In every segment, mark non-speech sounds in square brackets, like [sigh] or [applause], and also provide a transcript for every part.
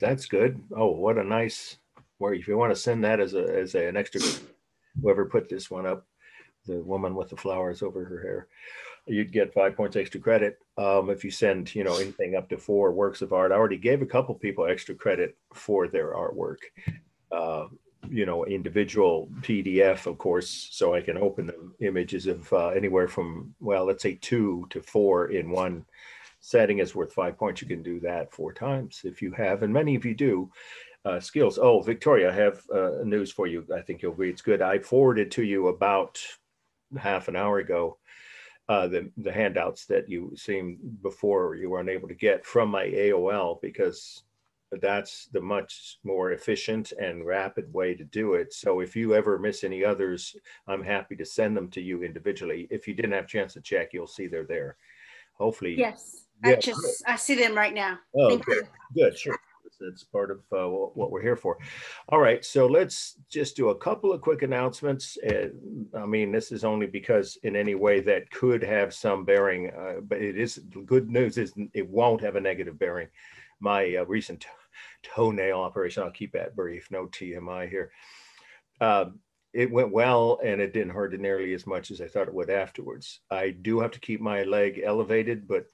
That's good. Oh, what a nice, where if you want to send that as a, as a, an extra, whoever put this one up, the woman with the flowers over her hair, you'd get five points extra credit. Um, if you send, you know, anything up to four works of art, I already gave a couple people extra credit for their artwork. Uh, you know, individual PDF, of course, so I can open the images of uh, anywhere from, well, let's say two to four in one setting is worth five points. You can do that four times if you have, and many of you do. Uh, skills. Oh, Victoria, I have uh, news for you. I think you'll agree it's good. I forwarded to you about half an hour ago uh, the the handouts that you seen before you were unable to get from my AOL because that's the much more efficient and rapid way to do it. So if you ever miss any others, I'm happy to send them to you individually. If you didn't have a chance to check, you'll see they're there. Hopefully. Yes, yeah. I just I see them right now. Oh, Thank good. You. Good, sure. That's part of uh, what we're here for. All right, so let's just do a couple of quick announcements. Uh, I mean, this is only because in any way that could have some bearing, uh, but it is good news is it won't have a negative bearing. My uh, recent toenail operation. I'll keep that brief. No TMI here. Um, it went well and it didn't hurt nearly as much as I thought it would afterwards. I do have to keep my leg elevated, but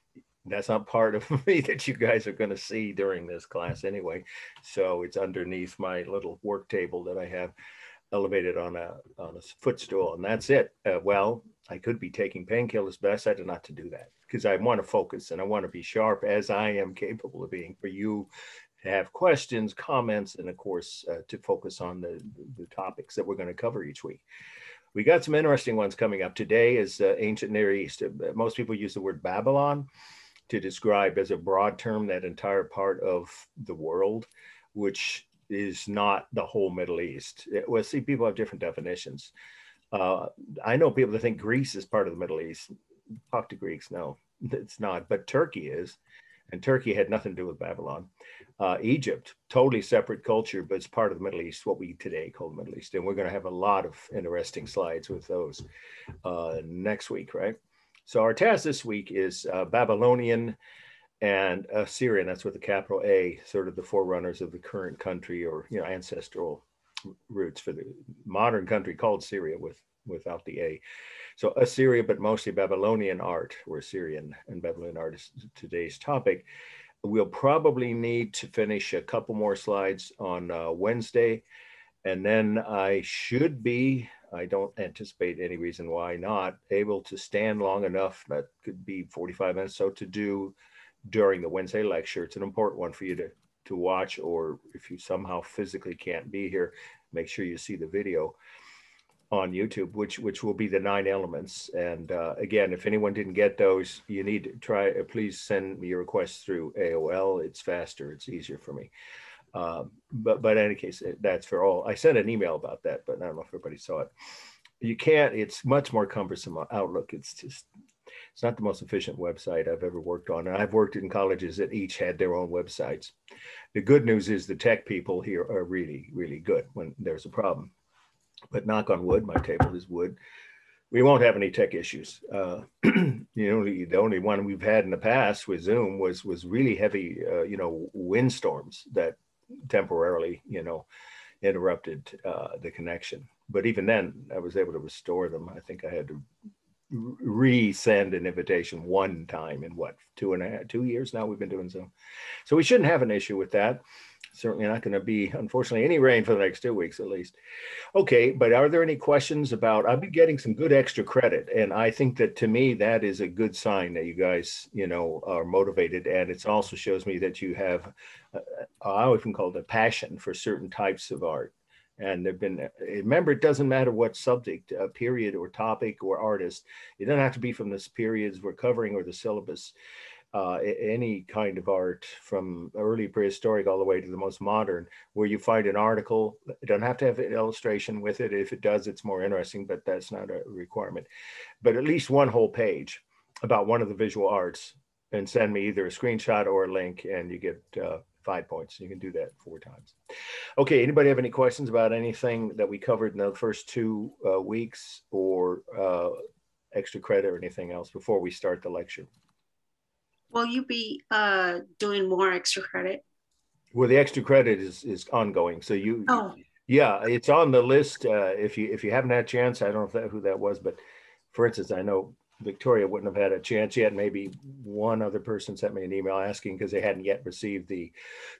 that's not part of [laughs] me that you guys are going to see during this class anyway. So it's underneath my little work table that I have elevated on a on a footstool, and that's it. Uh, well, I could be taking painkillers, but I decided not to do that because I want to focus and I want to be sharp as I am capable of being for you to have questions, comments, and of course, uh, to focus on the, the topics that we're going to cover each week. We got some interesting ones coming up. Today is uh, ancient Near East. Uh, most people use the word Babylon to describe as a broad term that entire part of the world, which is not the whole Middle East. It, well, see, people have different definitions. Uh, I know people that think Greece is part of the Middle East. Talk to Greeks. No, [laughs] it's not. But Turkey is and Turkey had nothing to do with Babylon. Uh, Egypt, totally separate culture, but it's part of the Middle East, what we today call the Middle East. And we're going to have a lot of interesting slides with those uh, next week, right? So our task this week is uh, Babylonian and Assyrian. That's with the capital A, sort of the forerunners of the current country or you know ancestral roots for the modern country called Syria with without the A. So Assyria, but mostly Babylonian art, or Assyrian and Babylonian art is today's topic. We'll probably need to finish a couple more slides on uh, Wednesday. And then I should be, I don't anticipate any reason why not, able to stand long enough, that could be 45 minutes so to do during the Wednesday lecture. It's an important one for you to, to watch, or if you somehow physically can't be here, make sure you see the video on YouTube, which which will be the nine elements. And uh, again, if anyone didn't get those, you need to try. Please send me your requests through AOL. It's faster. It's easier for me. Uh, but but in any case, that's for all. I sent an email about that, but I don't know if everybody saw it. You can't. It's much more cumbersome. Outlook. It's just. It's not the most efficient website I've ever worked on. And I've worked in colleges that each had their own websites. The good news is the tech people here are really, really good when there's a problem but knock on wood, my table is wood. We won't have any tech issues. Uh, [clears throat] you know, the only one we've had in the past with Zoom was was really heavy, uh, you know, windstorms that temporarily, you know, interrupted uh, the connection. But even then, I was able to restore them. I think I had to resend an invitation one time in what two and a half two years now we've been doing so so we shouldn't have an issue with that certainly not going to be, unfortunately, any rain for the next two weeks at least. Okay, but are there any questions about? I've been getting some good extra credit, and I think that to me that is a good sign that you guys, you know, are motivated, and it also shows me that you have, uh, I often call it a passion for certain types of art. And they've been, remember, it doesn't matter what subject, uh, period, or topic, or artist. It doesn't have to be from this periods we're covering or the syllabus uh, any kind of art from early prehistoric all the way to the most modern, where you find an article, it doesn't have to have an illustration with it. If it does, it's more interesting, but that's not a requirement. But at least one whole page about one of the visual arts and send me either a screenshot or a link and you get uh, five points. You can do that four times. Okay, anybody have any questions about anything that we covered in the first two uh, weeks or uh, extra credit or anything else before we start the lecture? Will you be uh, doing more extra credit? Well, the extra credit is is ongoing. So you, Oh, yeah, it's on the list. Uh, if you if you haven't had a chance, I don't know if that who that was, but for instance, I know Victoria wouldn't have had a chance yet. Maybe one other person sent me an email asking because they hadn't yet received the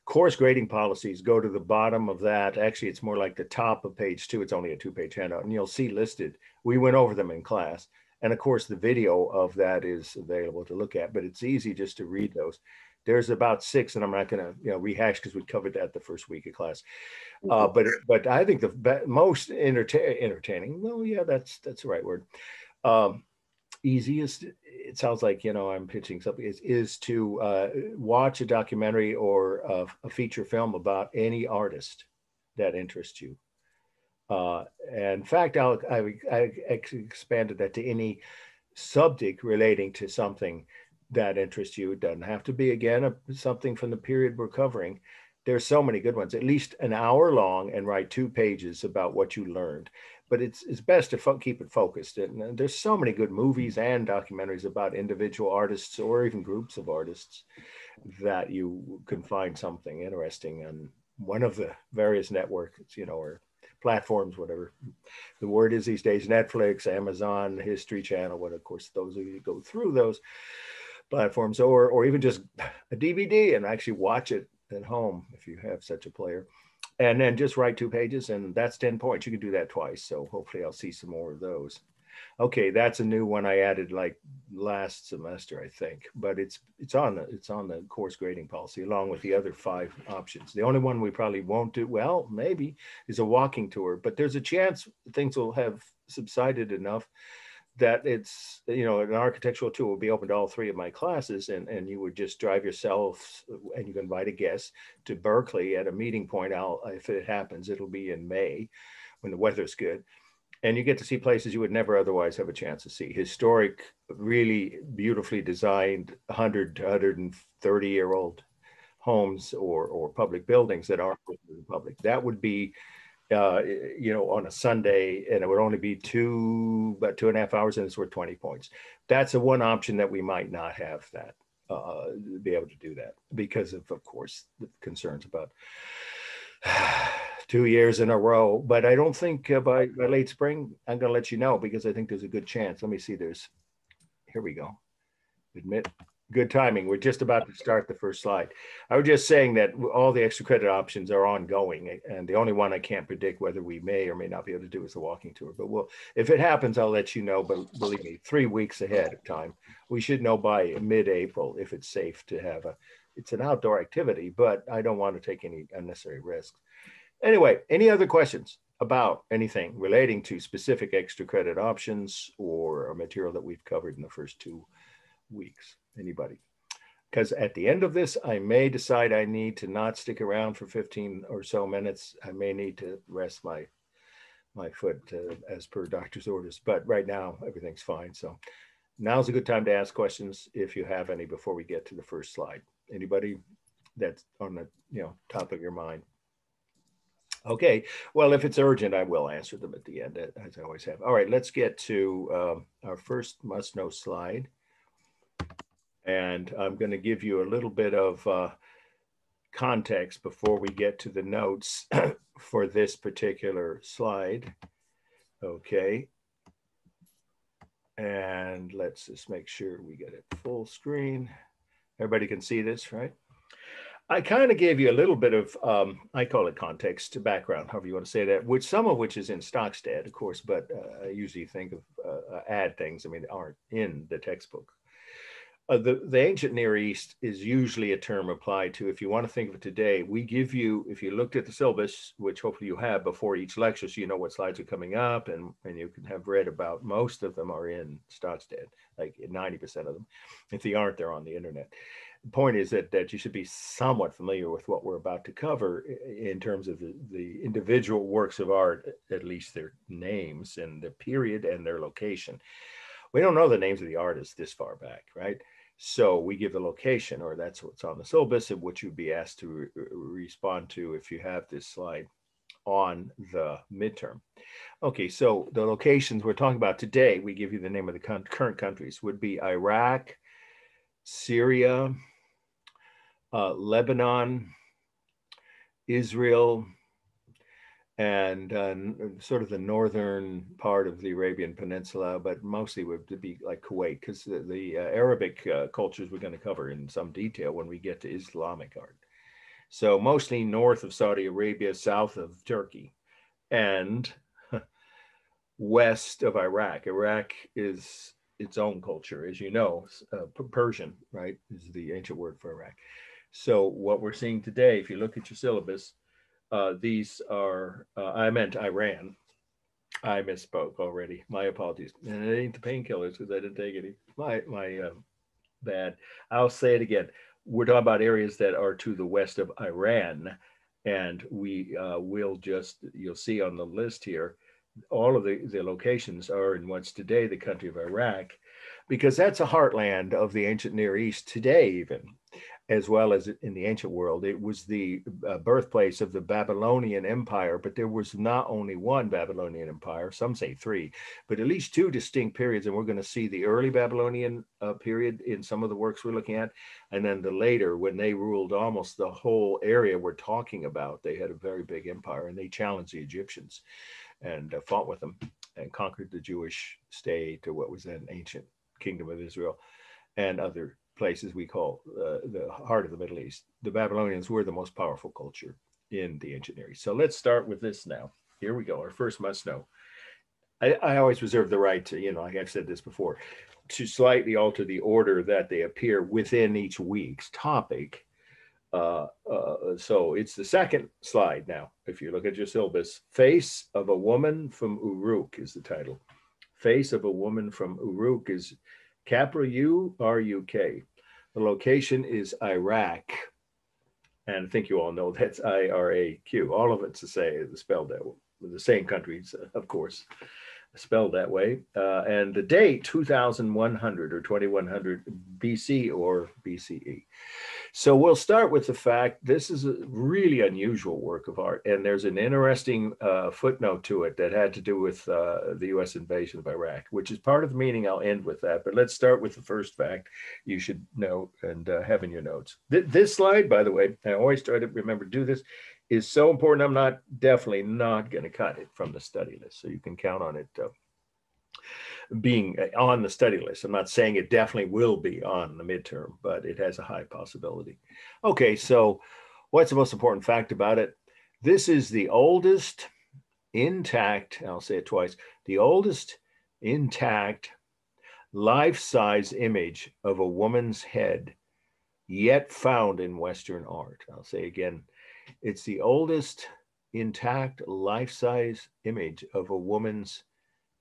course grading policies. Go to the bottom of that. Actually, it's more like the top of page two. It's only a two-page handout, and you'll see listed. We went over them in class, and of course, the video of that is available to look at. But it's easy just to read those. There's about six, and I'm not going to you know rehash because we covered that the first week of class. Uh, but but I think the most enterta- entertaining. Well, yeah, that's that's the right word. Um, easiest. It sounds like you know I'm pitching something. Is is to uh, watch a documentary or a, a feature film about any artist that interests you. Uh, and in fact, I'll, I, I expanded that to any subject relating to something that interests you. It doesn't have to be again a, something from the period we're covering there's so many good ones at least an hour long and write two pages about what you learned but it's it's best to fo- keep it focused and uh, there's so many good movies and documentaries about individual artists or even groups of artists that you can find something interesting on one of the various networks you know or platforms whatever. The word is these days netflix amazon history channel what of course those of you go through those platforms or or even just a dvd and actually watch it at home if you have such a player and then just write two pages and that's 10 points. You can do that twice so hopefully i'll see some more of those. Okay that's a new one i added like last semester i think but it's it's on the it's on the course grading policy along with the other five options. The only one we probably won't do well maybe is a walking tour but there's a chance things will have subsided enough that it's you know an architectural tour will be open to all three of my classes and and you would just drive yourself and you can invite a guest to berkeley at a meeting point. I'll if it happens it'll be in may when the weather's good. And you get to see places you would never otherwise have a chance to see. Historic really beautifully designed 100 to 130 year old homes or or public buildings that aren't open to the public. That would be uh, you know, on a Sunday, and it would only be two, about two and a half hours, and it's worth 20 points. That's a one option that we might not have that, uh, be able to do that because of, of course, the concerns about [sighs] two years in a row. But I don't think uh, by, by late spring, I'm going to let you know because I think there's a good chance. Let me see. There's, here we go. Admit good timing. We're just about to start the first slide. I was just saying that all the extra credit options are ongoing, and the only one I can't predict whether we may or may not be able to do is the walking tour. But we'll, if it happens, I'll let you know. But believe me, three weeks ahead of time, we should know by mid-April if it's safe to have a. It's an outdoor activity, but I don't want to take any unnecessary risks. Anyway, any other questions about anything relating to specific extra credit options or a material that we've covered in the first two weeks? Anybody? Because at the end of this, I may decide I need to not stick around for 15 or so minutes. I may need to rest my my foot uh, as per doctor's orders. But right now, everything's fine. So now's a good time to ask questions if you have any before we get to the first slide. Anybody that's on the you know top of your mind? Okay, well, if it's urgent, I will answer them at the end, as I always have. All right, let's get to um, our first must-know slide. And I'm going to give you a little bit of uh, context before we get to the notes [clears throat] for this particular slide. Okay. And let's just make sure we get it full screen. Everybody can see this, right? I kind of gave you a little bit of, um, I call it context, to background, however you want to say that, which some of which is in Stokstad, of course, but uh, I usually think of uh, add things, I mean, aren't in the textbook. Uh, the, the ancient Near East is usually a term applied to, if you want to think of it today, we give you, if you looked at the syllabus, which hopefully you have before each lecture, so you know what slides are coming up and, and you can have read about, most of them are in Stokstad, like 90% of them. If they aren't, they're on the internet. The point is that, that you should be somewhat familiar with what we're about to cover in terms of the, the individual works of art, at least their names and the period and their location. We don't know the names of the artists this far back, right? So we give the location, or that's what's on the syllabus, and what you'd be asked to re respond to if you have this slide on the midterm. Okay, so the locations we're talking about today, we give you the name of the current countries, would be Iraq, Syria, uh, Lebanon, Israel, and uh, sort of the northern part of the Arabian Peninsula, but mostly would be like Kuwait, because the, the uh, Arabic uh, cultures we're going to cover in some detail when we get to Islamic art. So mostly north of Saudi Arabia, south of Turkey, and [laughs] west of Iraq. Iraq is its own culture, as you know. Uh, Persian, right, is the ancient word for Iraq. So what we're seeing today, if you look at your syllabus, uh, these are, uh, I meant Iran. I misspoke already. My apologies. And it ain't the painkillers because I didn't take any. My, my uh, bad. I'll say it again. We're talking about areas that are to the west of Iran. And we uh, will just, you'll see on the list here, all of the, the locations are in what's today the country of Iraq, because that's a heartland of the ancient Near East today, even as well as in the ancient world. It was the uh, birthplace of the Babylonian Empire, but there was not only one Babylonian Empire, some say three, but at least two distinct periods. And we're going to see the early Babylonian uh, period in some of the works we're looking at, and then the later when they ruled almost the whole area we're talking about. They had a very big empire and they challenged the Egyptians and uh, fought with them and conquered the Jewish state or what was then ancient kingdom of Israel and other places we call uh, the heart of the Middle East. The Babylonians were the most powerful culture in the ancient Near East. So let's start with this now. Here we go. Our first must know. I, I always reserve the right to, you know, like I've said this before, to slightly alter the order that they appear within each week's topic. Uh, uh, so it's the second slide now. If you look at your syllabus, Face of a Woman from Uruk is the title. Face of a Woman from Uruk is Capra U R U K. The location is Iraq. And I think you all know that's I R A Q. All of it's the same, spelled that the same countries, of course, spelled that way. Uh, and the date 2100 or 2100 BC or BCE. So we'll start with the fact this is a really unusual work of art, and there's an interesting uh, footnote to it that had to do with uh, the U.S. invasion of Iraq, which is part of the meaning. I'll end with that, but let's start with the first fact you should know and uh, have in your notes. Th- this slide, by the way, I always try to remember to do this, is so important. I'm not definitely not going to cut it from the study list, so you can count on it uh, being on the study list. I'm not saying it definitely will be on the midterm, but it has a high possibility. Okay, so what's the most important fact about it? This is the oldest intact, I'll say it twice, the oldest intact life-size image of a woman's head yet found in Western art. I'll say again, it's the oldest intact life-size image of a woman's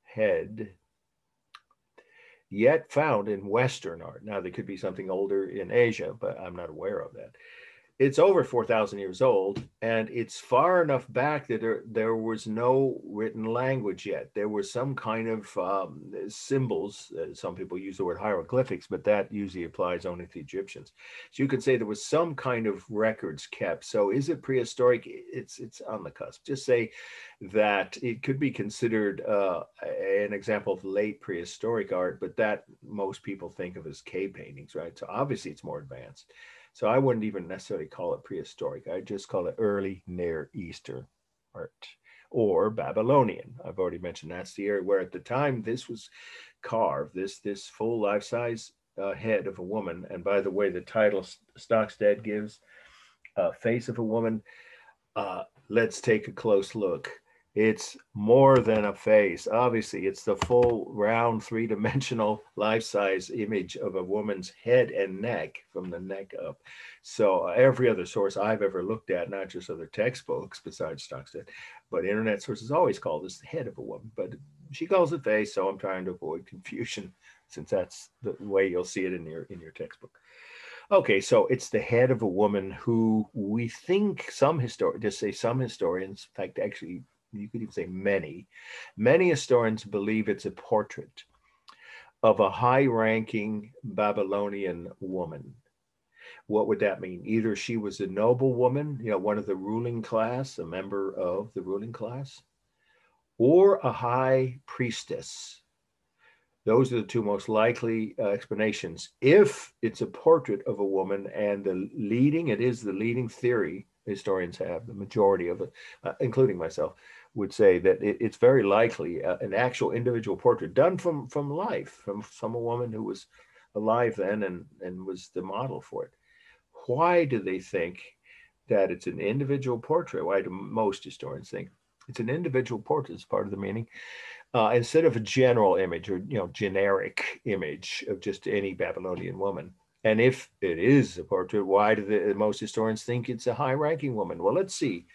head yet found in Western art. Now, there could be something older in Asia, but I'm not aware of that it's over 4,000 years old, and it's far enough back that there, there was no written language yet. There were some kind of um, symbols. Uh, some people use the word hieroglyphics, but that usually applies only to Egyptians. So you could say there was some kind of records kept. So is it prehistoric? It's it's on the cusp. Just say that it could be considered uh, an example of late prehistoric art, but that most people think of as cave paintings, right? So obviously it's more advanced. So I wouldn't even necessarily call it prehistoric. I just call it early Near Eastern art or Babylonian. I've already mentioned that's the area where at the time this was carved, this this full life size uh, head of a woman. And by the way, the title Stokstad gives, uh, Face of a Woman. Uh, let's take a close look. It's more than a face. Obviously, it's the full round three dimensional life [laughs] size image of a woman's head and neck from the neck up. So, uh, every other source I've ever looked at, not just other textbooks besides Stokstad, but internet sources always call this the head of a woman. But she calls it face, so I'm trying to avoid [laughs] confusion since that's the way you'll see it in your in your textbook. Okay, so it's the head of a woman who we think some historians, just say some historians, in fact, actually you could even say many, many historians believe it's a portrait of a high ranking Babylonian woman. What would that mean? Either she was a noble woman, you know, one of the ruling class, a member of the ruling class, or a high priestess. Those are the two most likely uh, explanations. If it's a portrait of a woman and the leading, it is the leading theory historians have, the majority of it, uh, including myself, would say that it, it's very likely uh, an actual individual portrait done from from life, from from a woman who was alive then and and was the model for it. Why do they think that it's an individual portrait? Why do most historians think it's an individual portrait? Is part of the meaning. Uh, instead of a general image or you know generic image of just any Babylonian woman. And if it is a portrait, why do the most historians think it's a high-ranking woman? Well, let's see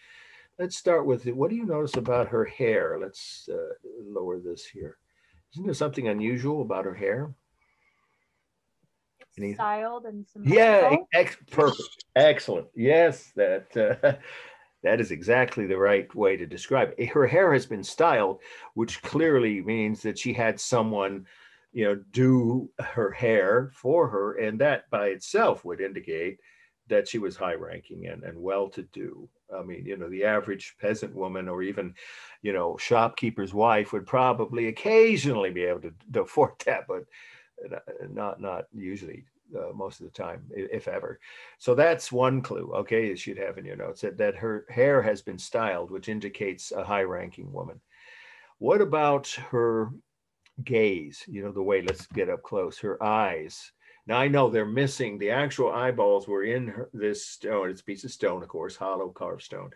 let's start with it. what do you notice about her hair? Let's uh, lower this here. Isn't there something unusual about her hair? Any... Styled and some. Yeah, ex- perfect, excellent. Yes, that uh, [laughs] that is exactly the right way to describe it. Her hair has been styled, which clearly means that she had someone, you know, do her hair for her, and that by itself would indicate that she was high ranking and, and well to do. I mean, you know, the average peasant woman or even, you know, shopkeeper's wife would probably occasionally be able to, to afford [laughs] that, but not not usually uh, most of the time, if ever. So that's one clue, okay, she'd have in your notes that, that her hair has been styled, which indicates a high ranking woman. What about her gaze? You know, the way, let's get up close, her eyes. Now I know they're missing the actual eyeballs were in her, this stone. It's a piece of stone, of course, hollow carved stone,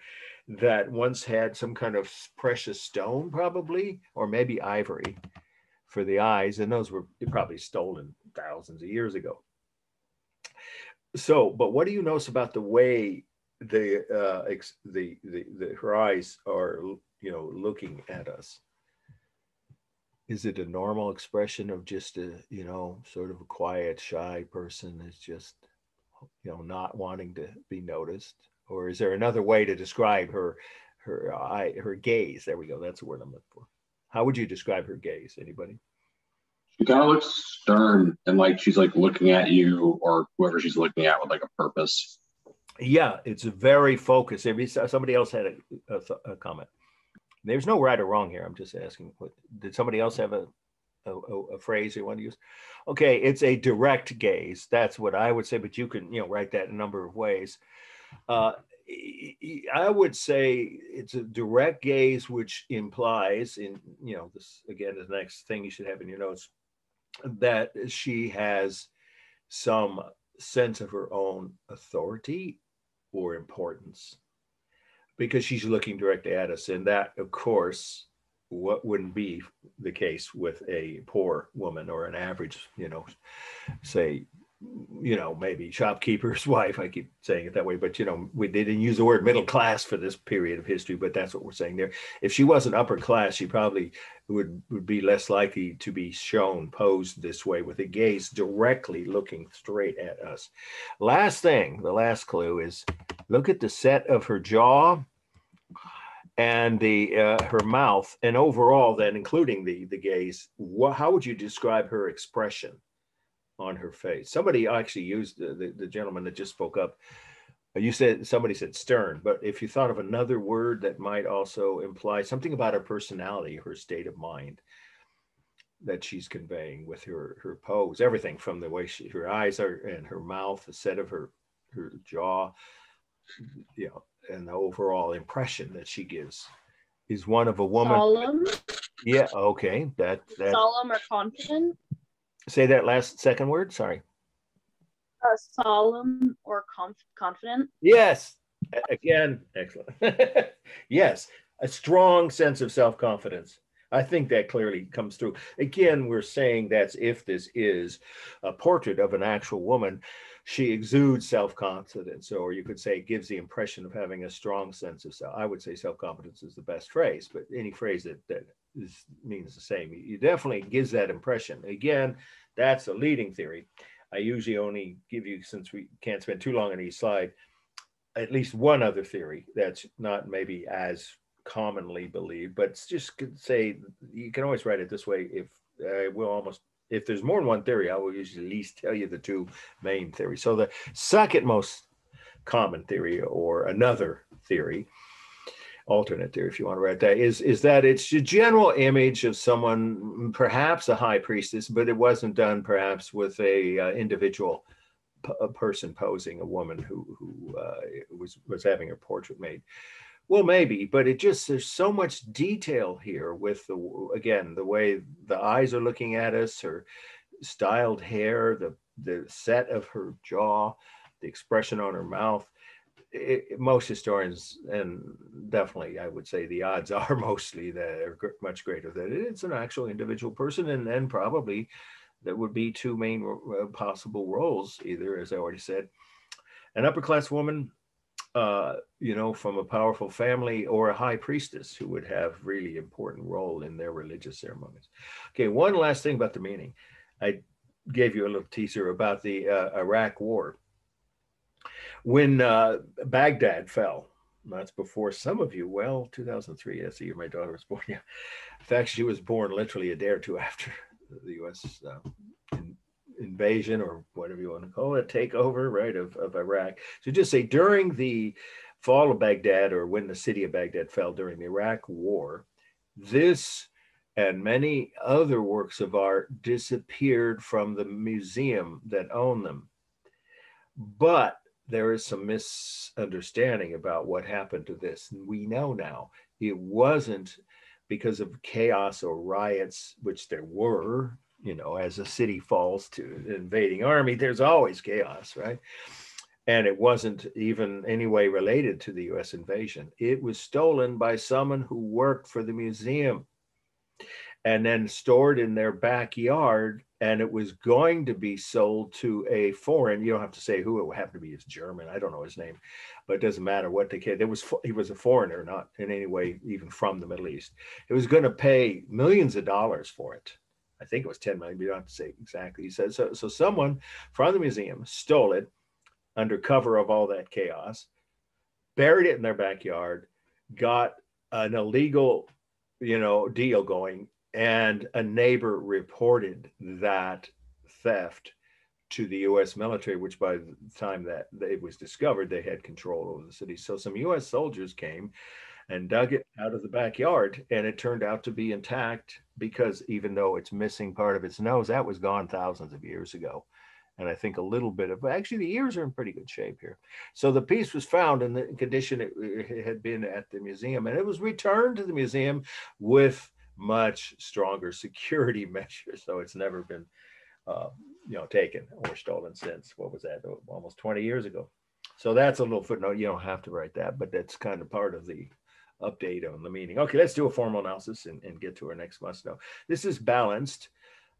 that once had some kind of precious stone, probably, or maybe ivory for the eyes, and those were probably stolen thousands of years ago. So, but what do you notice about the way the uh, the, the the her eyes are, you know, looking at us? Is it a normal expression of just a you know sort of a quiet shy person that's just you know not wanting to be noticed? Or is there another way to describe her her eye her gaze? There we go that's the word i'm looking for. How would you describe her gaze? Anybody? She kind of looks stern and like she's like looking at you or whoever she's looking at with like a purpose. Yeah it's very focused. If somebody else had a, a, a comment there's no right or wrong here. I'm just asking. What, did somebody else have a, a, a phrase they want to use? Okay, it's a direct gaze. That's what I would say, but you can you know write that a number of ways. Uh, I would say it's a direct gaze, which implies, in you know, this again the next thing you should have in your notes, that she has some sense of her own authority or importance because she's looking directly at us. And that, of course, what wouldn't be the case with a poor woman or an average, you know, say, you know, maybe shopkeeper's [laughs] wife. I keep saying it that way, but you know, we didn't use the word middle class for this period of history, but that's what we're saying there. If she wasn't upper class, she probably would would be less likely to be shown posed this way with a gaze directly looking straight at us. Last thing, the last clue is look at the set of her jaw and the uh, her mouth and overall then including the the gaze how would you describe her expression on her face? Somebody actually used the, the, the gentleman that just spoke up. You said somebody said stern but if you thought of another word that might also imply something about her personality her state of mind that she's conveying with her her pose everything from the way she her eyes are and her mouth the set of her her jaw you know and the overall impression that she gives. Is one of a woman solemn? Yeah okay that, that solemn or confident? Say that last second word sorry. Uh, solemn or conf- confident? Yes again excellent. [laughs] Yes a strong sense of self-confidence. I think that clearly comes through. Again, we're saying that's if this is a portrait of an actual woman she exudes self-confidence or you could say gives the impression of having a strong sense of self. I would say self-confidence is the best phrase but any phrase that that is, means the same. You definitely gives that impression. Again that's a leading theory. I usually only give you since we can't spend too long on each slide at least one other theory that's not maybe as commonly believed but just could say you can always write it this way if uh, we'll almost if there's more than one theory, I will usually at least tell you the two main theories. So the second most common theory or another theory, alternate theory, if you want to write that, is, is that it's a general image of someone, perhaps a high priestess, but it wasn't done perhaps with a uh, individual p- a person posing a woman who who uh, was was having her portrait made. Well, maybe, but it just there's so much detail here with the again the way the eyes are looking at us, her styled hair, the the set of her jaw, the expression on her mouth. It, most historians, and definitely I would say the odds [laughs] are mostly that are much greater that it's an actual individual person, and then probably there would be two main uh, possible roles, either as I already said, an upper class woman, uh, you know, from a powerful family, or a high priestess who would have really important role in their religious ceremonies. Okay, one last thing about the meaning. I gave you a little teaser about the uh, Iraq War. When uh, Baghdad fell, that's before some of you, well, 2003, that's the year my daughter was born. Yeah. In fact, she was born literally a day or two after the US uh, invasion or whatever you want to call it, takeover, right, of, of Iraq. So just say during the fall of Baghdad or when the city of Baghdad fell during the Iraq War, this and many other works of art disappeared from the museum that owned them. But there is some misunderstanding about what happened to this. And we know now it wasn't because of chaos or riots, which there were, you know, as a city falls to an invading army, there's always chaos, right? And it wasn't even any way related to the US invasion. It was stolen by someone who worked for the museum and then stored in their backyard and it was going to be sold to a foreign you don't have to say who it happened to be his german i don't know his name but it doesn't matter what the kid it was he was a foreigner not in any way even from the middle east it was going to pay millions of dollars for it i think it was 10 million but you don't have to say exactly. He said so so someone from the museum stole it under cover of all that chaos buried it in their backyard got an illegal you know deal going and a neighbor reported that theft to the US military which by the time that it was discovered they had control over the city. So some US soldiers came and dug it out of the backyard and it turned out to be intact because even though it's missing part of its nose that was gone thousands of years ago and I think a little bit of actually the ears are in pretty good shape here. So the piece was found in the condition it, it had been at the museum, and it was returned to the museum with much stronger security [laughs] measures. So it's never been, uh, you know, taken or stolen since. What was that? Almost 20 years ago. So that's a little footnote. You don't have to write that, but that's kind of part of the update on the meaning. Okay, let's do a formal analysis and, and get to our next must know. This is balanced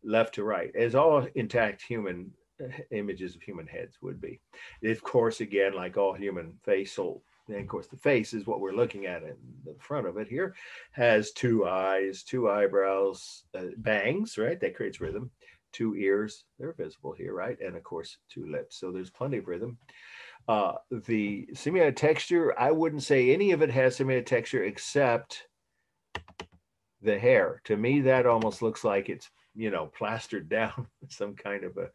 left to right, as all intact human uh, images of human heads would be. Of course, again, like all human facial, and of course, the face is what we're looking at in the front of it here, has two eyes, two eyebrows, uh, bangs, right? That creates rhythm. Two ears, they're visible here, right? And of course, two lips. So there's plenty of rhythm. Uh, the simulated texture, I wouldn't say any of it has simulated texture except the hair. To me, that almost looks like it's you know plastered [laughs] down with some kind of a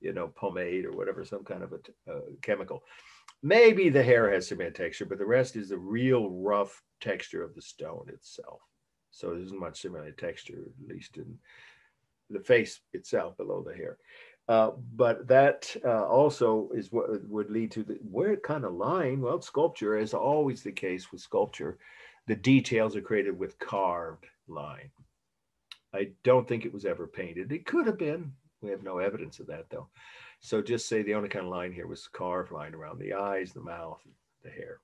you know pomade or whatever, some kind of a uh, chemical. Maybe the hair has simulated texture, but the rest is the real rough texture of the stone itself. So there isn't much simulated texture, at least in the face itself below the hair. Uh, but that uh, also is what would lead to the where kind of line. Well, sculpture, as always the case with sculpture, the details are created with carved line. I don't think it was ever painted. It could have been. We have no evidence of that though. So just say the only kind of line here was carved line around the eyes, the mouth, the hair.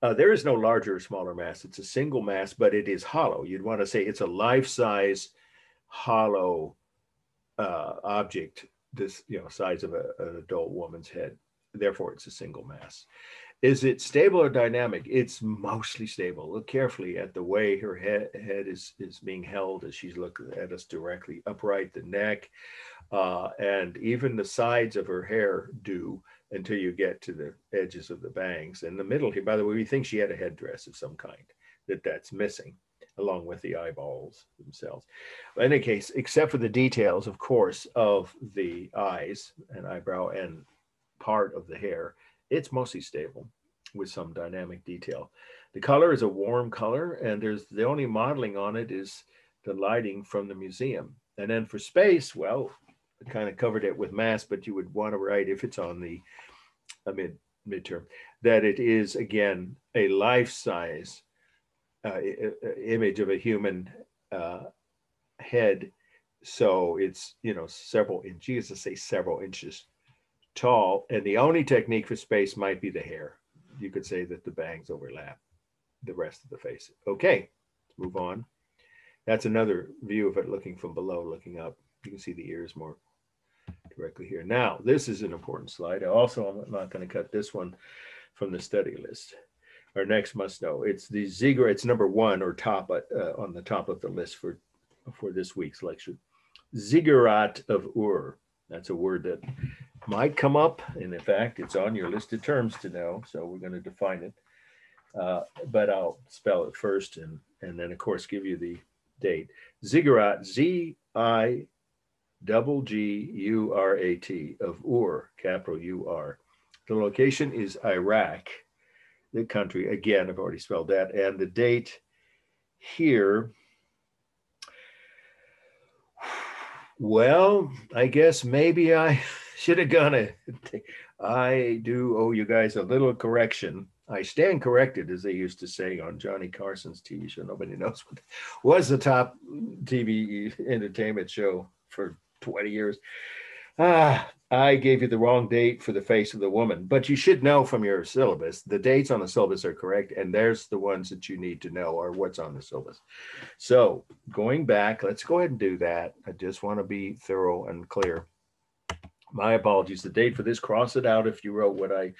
Uh, there is no larger or smaller mass. It's a single mass, but it is hollow. You'd want to say it's a life-size hollow uh, object, this you know size of a, an adult woman's head. Therefore, it's a single mass. Is it stable or dynamic? It's mostly stable. Look carefully at the way her head, head is, is being held as she's looking at us directly upright, the neck, uh, and even the sides of her hair do until you get to the edges of the bangs. In the middle here, by the way, we think she had a headdress of some kind, that that's missing along with the eyeballs themselves. In any case, except for the details, of course, of the eyes and eyebrow and part of the hair, it's mostly stable with some dynamic detail. The color is a warm color, and there's the only modeling on it is the lighting from the museum. And then for space, well, I kind of covered it with mass, but you would want to write if it's on the mid midterm that it is again a life size uh, image of a human uh, head. So it's you know several inches. To say several inches tall, and the only technique for space might be the hair. You could say that the bangs overlap the rest of the face. Okay, let's move on. That's another view of it looking from below, looking up. You can see the ears more directly here. Now, this is an important slide. Also, I'm not going to cut this one from the study list. Our next must know. It's the ziggurat. It's number one or top uh, on the top of the list for for this week's lecture. Ziggurat of Ur. That's a word that might come up, and in fact, it's on your list of terms to know. So we're going to define it. Uh, but I'll spell it first, and and then of course give you the date. Ziggurat, Z I double G U R A T of Ur, capital U R. The location is Iraq, the country. Again, I've already spelled that. And the date here, well, I guess maybe I [laughs] should have gone a, I do owe you guys a little correction. I stand corrected, as they used to say on Johnny Carson's TV show. Nobody knows what [laughs] was the top TV entertainment show for 20 years. Ah, I gave you the wrong date for the face of the woman, but you should know from your syllabus the dates on the syllabus are correct, and there's the ones that you need to know or what's on the syllabus. So going back, let's go ahead and do that. I just want to be thorough and clear. My apologies. The date for this, cross it out if you wrote what I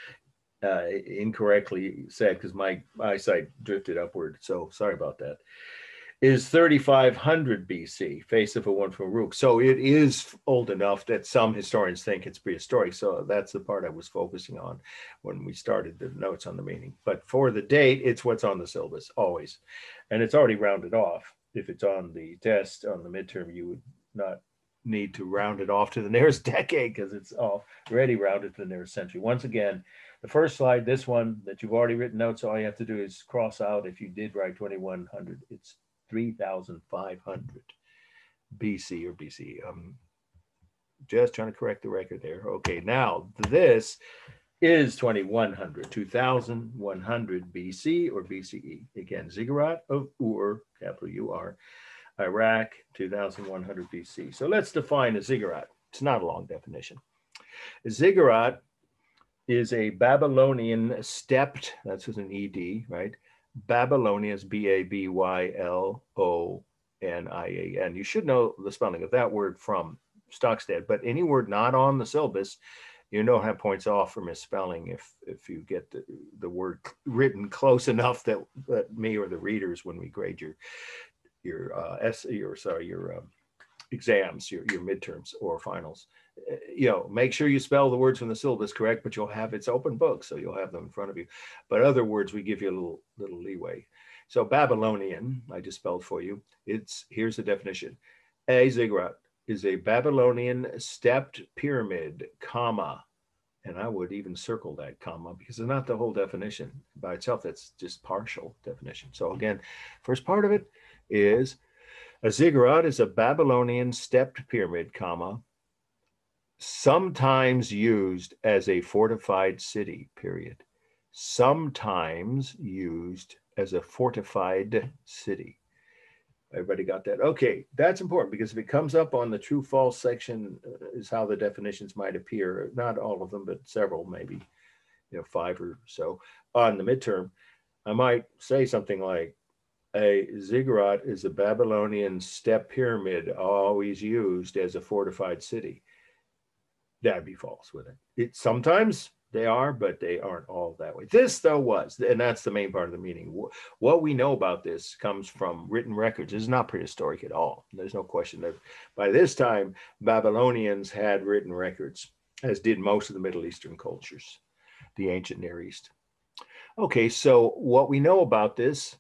uh, incorrectly said because my eyesight drifted upward. So sorry about that is 3500 BC, face of a one from Uruk. So it is old enough that some historians think it's prehistoric. So that's the part I was focusing on when we started the notes on the meaning. But for the date, it's what's on the syllabus always. And it's already rounded off. If it's on the test on the midterm, you would not need to round it off to the [laughs] nearest decade because it's already rounded to the nearest century. Once again, the first slide, this one that you've already written notes, all you have to do is cross out if you did write 2100, it's 3,500 BC or BC. Um, just trying to correct the record there. Okay, now this is 2100, 2100 BC or BCE. Again, Ziggurat of Ur, capital U-R, Iraq, 2100 BC. So let's define a ziggurat. It's not a long definition. A ziggurat is a Babylonian stepped, that's with an ED, right? Babylonians, B A B Y L O N I A N. You should know the spelling of that word from Stokstad, but any word not on the syllabus, you don't have points off for misspelling if if you get the, the word written close enough that, that me or the readers, when we grade your your uh, essay, your sorry, your um, exams, your your midterms or finals, uh, you know, make sure you spell the words from the syllabus correct, but you'll have it's open book, so you'll have them in front of you. But other words, we give you a little little leeway. So Babylonian, I just spelled for you. It's here's the definition: a ziggurat is a Babylonian stepped pyramid, comma, and I would even circle that comma because it's not the whole definition by itself. That's just partial definition. So again, first part of it is a ziggurat is a Babylonian stepped pyramid, comma, sometimes used as a fortified city, period. Sometimes used as a fortified city. Everybody got that? Okay, that's important because if it comes up on the true false section, uh, is how the definitions might appear. Not all of them, but several, maybe, you know, five or so on the midterm. I might say something like, a ziggurat is a Babylonian step pyramid always used as a fortified city. That'd be false, wouldn't it? It sometimes they are, but they aren't all that way. This though was, and that's the main part of the meaning. What we know about this comes from written records. It's not prehistoric at all. There's no question that by this time Babylonians had written records, as did most of the Middle Eastern cultures, the ancient Near East. Okay, so what we know about this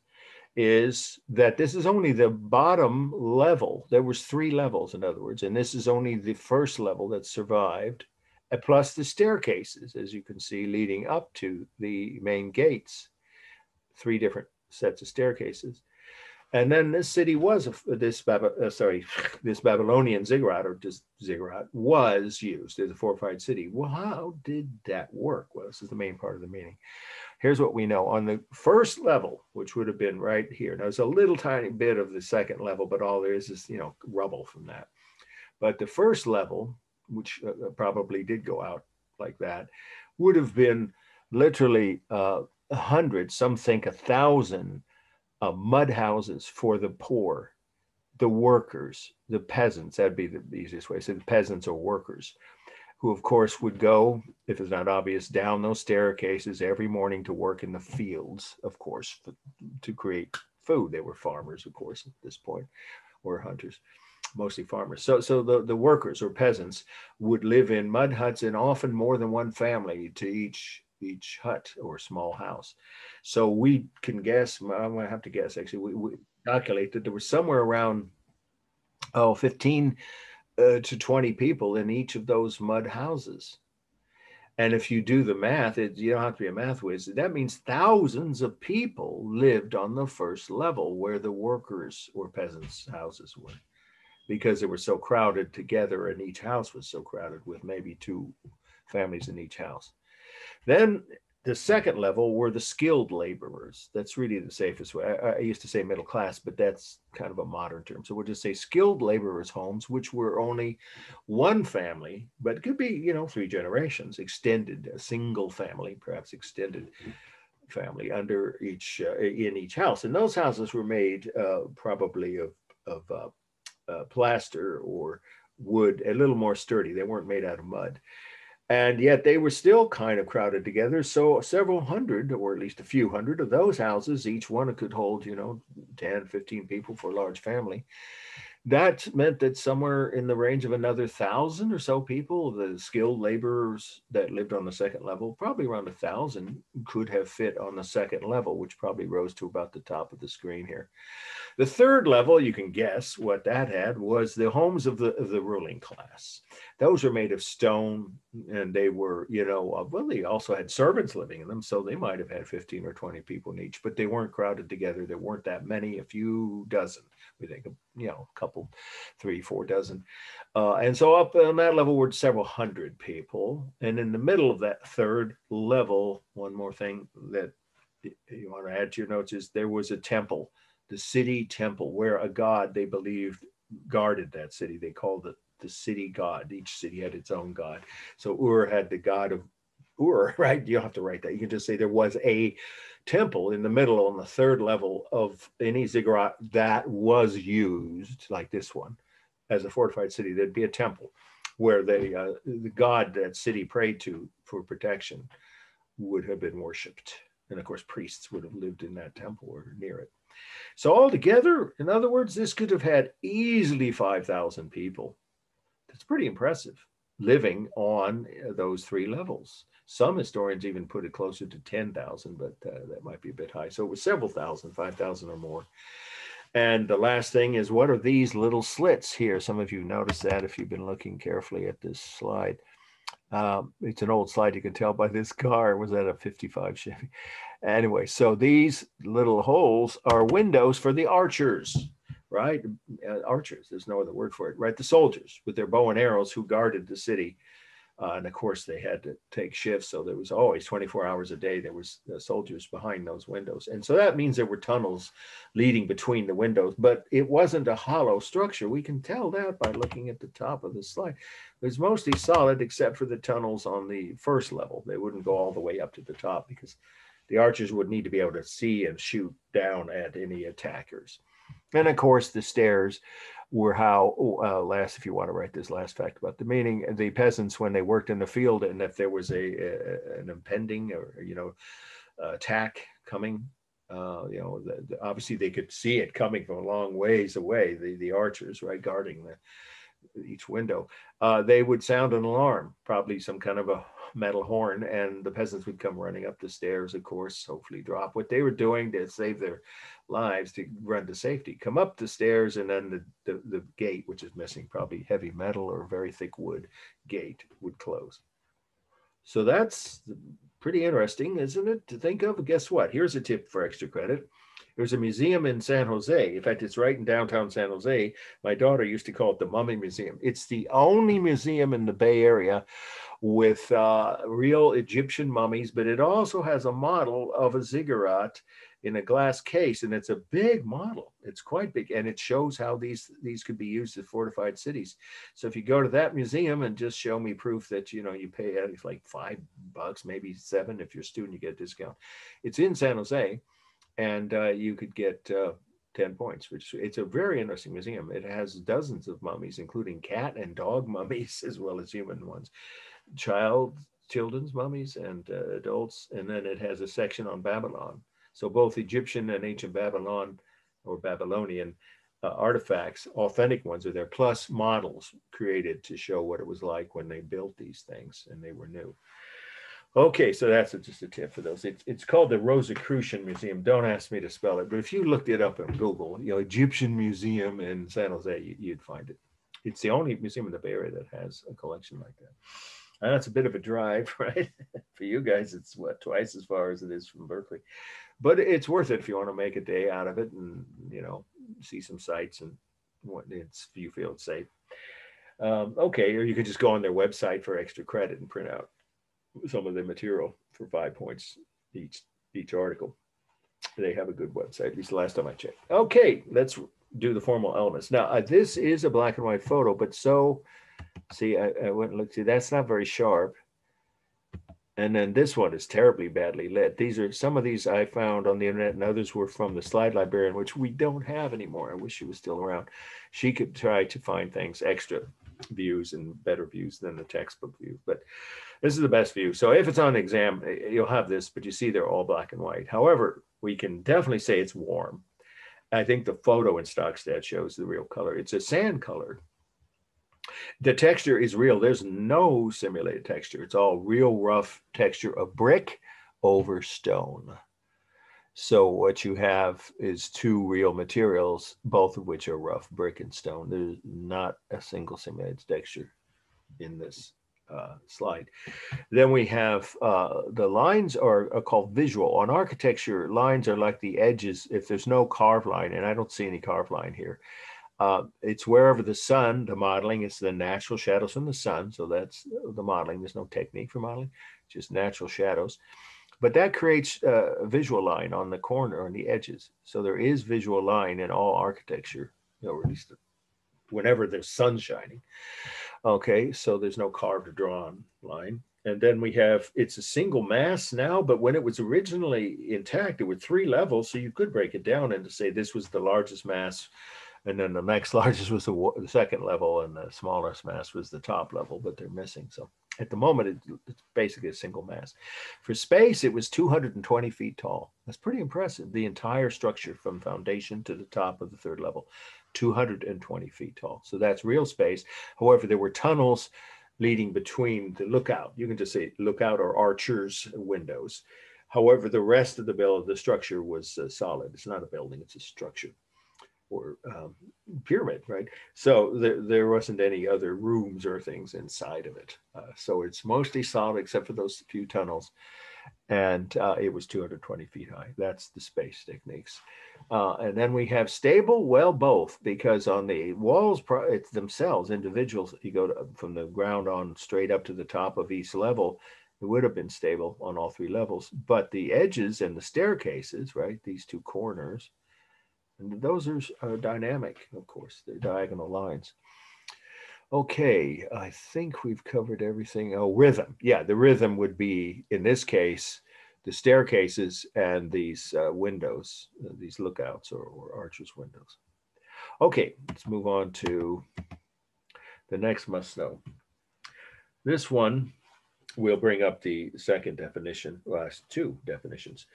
is that this is only the bottom level. There was three levels, in other words, and this is only the first level that survived, plus the staircases, as you can see, leading up to the main gates. Three different sets of staircases. And then this city was, this, uh, sorry, [laughs] this Babylonian ziggurat or just ziggurat was used as a fortified city. Well, how did that work? Well, this is the main part of the meeting. Here's what we know. On the first level, which would have been right here, now there's a little tiny bit of the second level, but all there is is, you know, rubble from that. But the first level, which uh, uh, probably did go out like that, would have been literally uh, a hundred, some think a thousand uh, mud houses for the poor, the workers, the peasants. That'd be the easiest way. So the peasants or workers, who of course would go, if it's not obvious, down those staircases every morning to work in the fields, of course, to create food. They were farmers, of course, at this point, or hunters, mostly farmers. So, so the, the workers or peasants would live in mud huts and often more than one family to each each hut or small house. So we can guess, I'm gonna have to guess actually, we, we calculate that there was somewhere around, oh, 15 uh, to 20 people in each of those mud houses. And if you do the math, it, you don't have to be a math whiz. That means thousands of people lived on the first level where the workers or peasants' houses were because they were so crowded together and each house was so crowded with maybe two families in each house. Then the second level were the skilled laborers. That's really the safest way. I, I used to say middle class, but that's kind of a modern term. So we'll just say skilled laborers' homes, which were only one family, but could be, you know, three generations, extended, a single family, perhaps extended family under each uh, in each house. And those houses were made uh, probably of of uh, uh, plaster or wood, a little more sturdy. They weren't made out of mud and yet they were still kind of crowded together. So several hundred or at least a few hundred of those houses each one could hold you know 10 15 people for a large family that meant that somewhere in the range of another thousand or so people the skilled laborers that lived on the second level probably around a thousand could have fit on the second level which probably rose to about the top of the screen here. The third level you can guess what that had was the homes of the of the ruling class. Those were made of stone and they were you know uh, well they also had servants living in them so they might have had 15 or 20 people in each but they weren't crowded together. There weren't that many a few dozen we think you know a couple three four dozen uh, and so up on that level were several hundred people and in the middle of that third level one more thing that you want to add to your notes is there was a temple the city temple where a god they believed guarded that city they called it the city god. Each city had its own god. So Ur had the god of Ur, [laughs] right? You don't have to write that. You can just say there was a temple in the middle on the third level of any ziggurat that was used, like this one, as a fortified city. There'd be a temple where they, uh, the god that city prayed to for protection would have been worshipped. And of course, priests would have lived in that temple or near it. So altogether, in other words, this could have had easily 5,000 people that's pretty impressive living on uh, those three levels. Some historians even put it closer to 10,000, but uh, that might be a bit high. So it was several thousand, 5,000 or more. And the last thing is, what are these little slits here? Some of you noticed that if you've been looking carefully at this slide. Um, it's an old slide, you can tell by this car. Was that a 55 Chevy? Anyway, so these little holes are windows for the archers right? Uh, archers, there's no other word for it, right? The soldiers with their bow and arrows who guarded the city. Uh, and of course, they had to take shifts. So there was always 24 hours a day, there was uh, soldiers behind those windows. And so that means there were tunnels leading between the windows, but it wasn't a hollow structure. We can tell that by looking at the top of the slide. It was mostly solid except for the tunnels on the first level. They wouldn't go all the way up to the top because the archers would need to be able to see and shoot down at any attackers. And of course, the stairs were how, uh, last, if you want to write this last fact about the meaning, the peasants, when they worked in the field, and if there was a, a an impending or, you know, attack coming, uh, you know, the, the, obviously they could see it coming from a long ways away, the, the archers, right, guarding the, each window, uh, they would sound an alarm, probably some kind of a metal horn, and the peasants would come running up the stairs, of course, hopefully drop what they were doing to save their lives to run to safety, come up the stairs, and then the, the, the gate, which is missing, probably heavy metal or very thick wood gate, would close. So that's pretty interesting, isn't it? To think of. Guess what? Here's a tip for extra credit. There's a museum in San Jose. In fact, it's right in downtown San Jose. My daughter used to call it the Mummy Museum. It's the only museum in the Bay Area with uh, real Egyptian mummies, but it also has a model of a ziggurat in a glass case, and it's a big model. It's quite big, and it shows how these these could be used as fortified cities. So if you go to that museum and just show me proof that you know you pay uh, like five bucks, maybe seven if you're a student, you get a discount. It's in San Jose, and uh, you could get uh, 10 points, which it's a very interesting museum. It has dozens of mummies, including cat and dog [laughs] mummies, as well as human ones, child, children's mummies and uh, adults. And then it has a section on Babylon. So both Egyptian and ancient Babylon or Babylonian uh, artifacts, authentic ones are there, plus models created to show what it was like when they built these things and they were new. Okay, so that's a, just a tip for those. It's, it's called the Rosicrucian Museum. Don't ask me to spell it, but if you looked it up on Google, you know, Egyptian Museum in San Jose, you, you'd find it. It's the only museum in the Bay Area that has a collection like that. And that's a bit of a drive, [laughs] right? for you guys, it's what twice as far as it is from Berkeley, but it's worth it if you want to make a day out of it and you know see some sights and what it's you feel it's safe. Um, okay, or you could just go on their website for extra credit and print out some of the material for five points each each article. They have a good website, at least the last time I checked. Okay, let's do the formal elements. Now, uh, this is a black and white photo, but so, see, I, I went and looked, see, that's not very sharp. And then this one is terribly badly lit. These are some of these I found on the internet, and others were from the slide librarian, which we don't have anymore. I wish she was still around. She could try to find things extra views and better views than the textbook view. But this is the best view. So if it's on exam, you'll have this, but you see they're all black and white. However, we can definitely say it's warm. I think the photo in Stokstad shows the real color. It's a sand color. The texture is real. There's no simulated texture. It's all real rough texture of brick over stone. So what you have is two real materials, both of which are rough brick and stone. There's not a single simulated texture in this uh, slide. Then we have uh, the lines are, are, called visual. On architecture, lines are like the edges. If there's no carved line, and I don't see any carved line here, uh, it's wherever the sun, the modeling is the natural shadows from the sun. So that's the modeling. There's no technique for modeling, just natural shadows. But that creates a visual line on the corner, on the edges. So there is visual line in all architecture, or at least whenever there's sun shining. Okay, so there's no carved drawn line. And then we have, it's a single mass now, but when it was originally intact, it were three levels. So you could break it down and say this was the largest mass. And then the next [laughs] largest was the, the second level and the smallest mass was the top level, but they're missing. So at the moment, it, it's basically a single mass. For space, it was 220 feet tall. That's pretty impressive. The entire structure from foundation to the top of the third level. 220 feet tall. So that's real space. However, there were tunnels leading between the lookout. You can just say lookout or archers windows. However, the rest of the build, the structure was uh, solid. It's not a building, it's a structure or um, pyramid, right? So there, there wasn't any other rooms or things inside of it. Uh, so it's mostly solid except for those few tunnels and uh, it was 220 feet high. That's the space techniques. Uh, and then we have stable, well, both, because on the walls it's themselves, individuals, you go to, from the ground on straight up to the top of each level, it would have been stable on all three levels. But the edges and the staircases, right, these two corners, and those are uh, dynamic, of course, they're diagonal lines. Okay, I think we've covered everything. Oh, rhythm. Yeah, the rhythm would be, in this case, the staircases and these uh, windows, uh, these lookouts or, or archers windows. Okay, let's move on to the next must know. This one will bring up the second definition, last two definitions.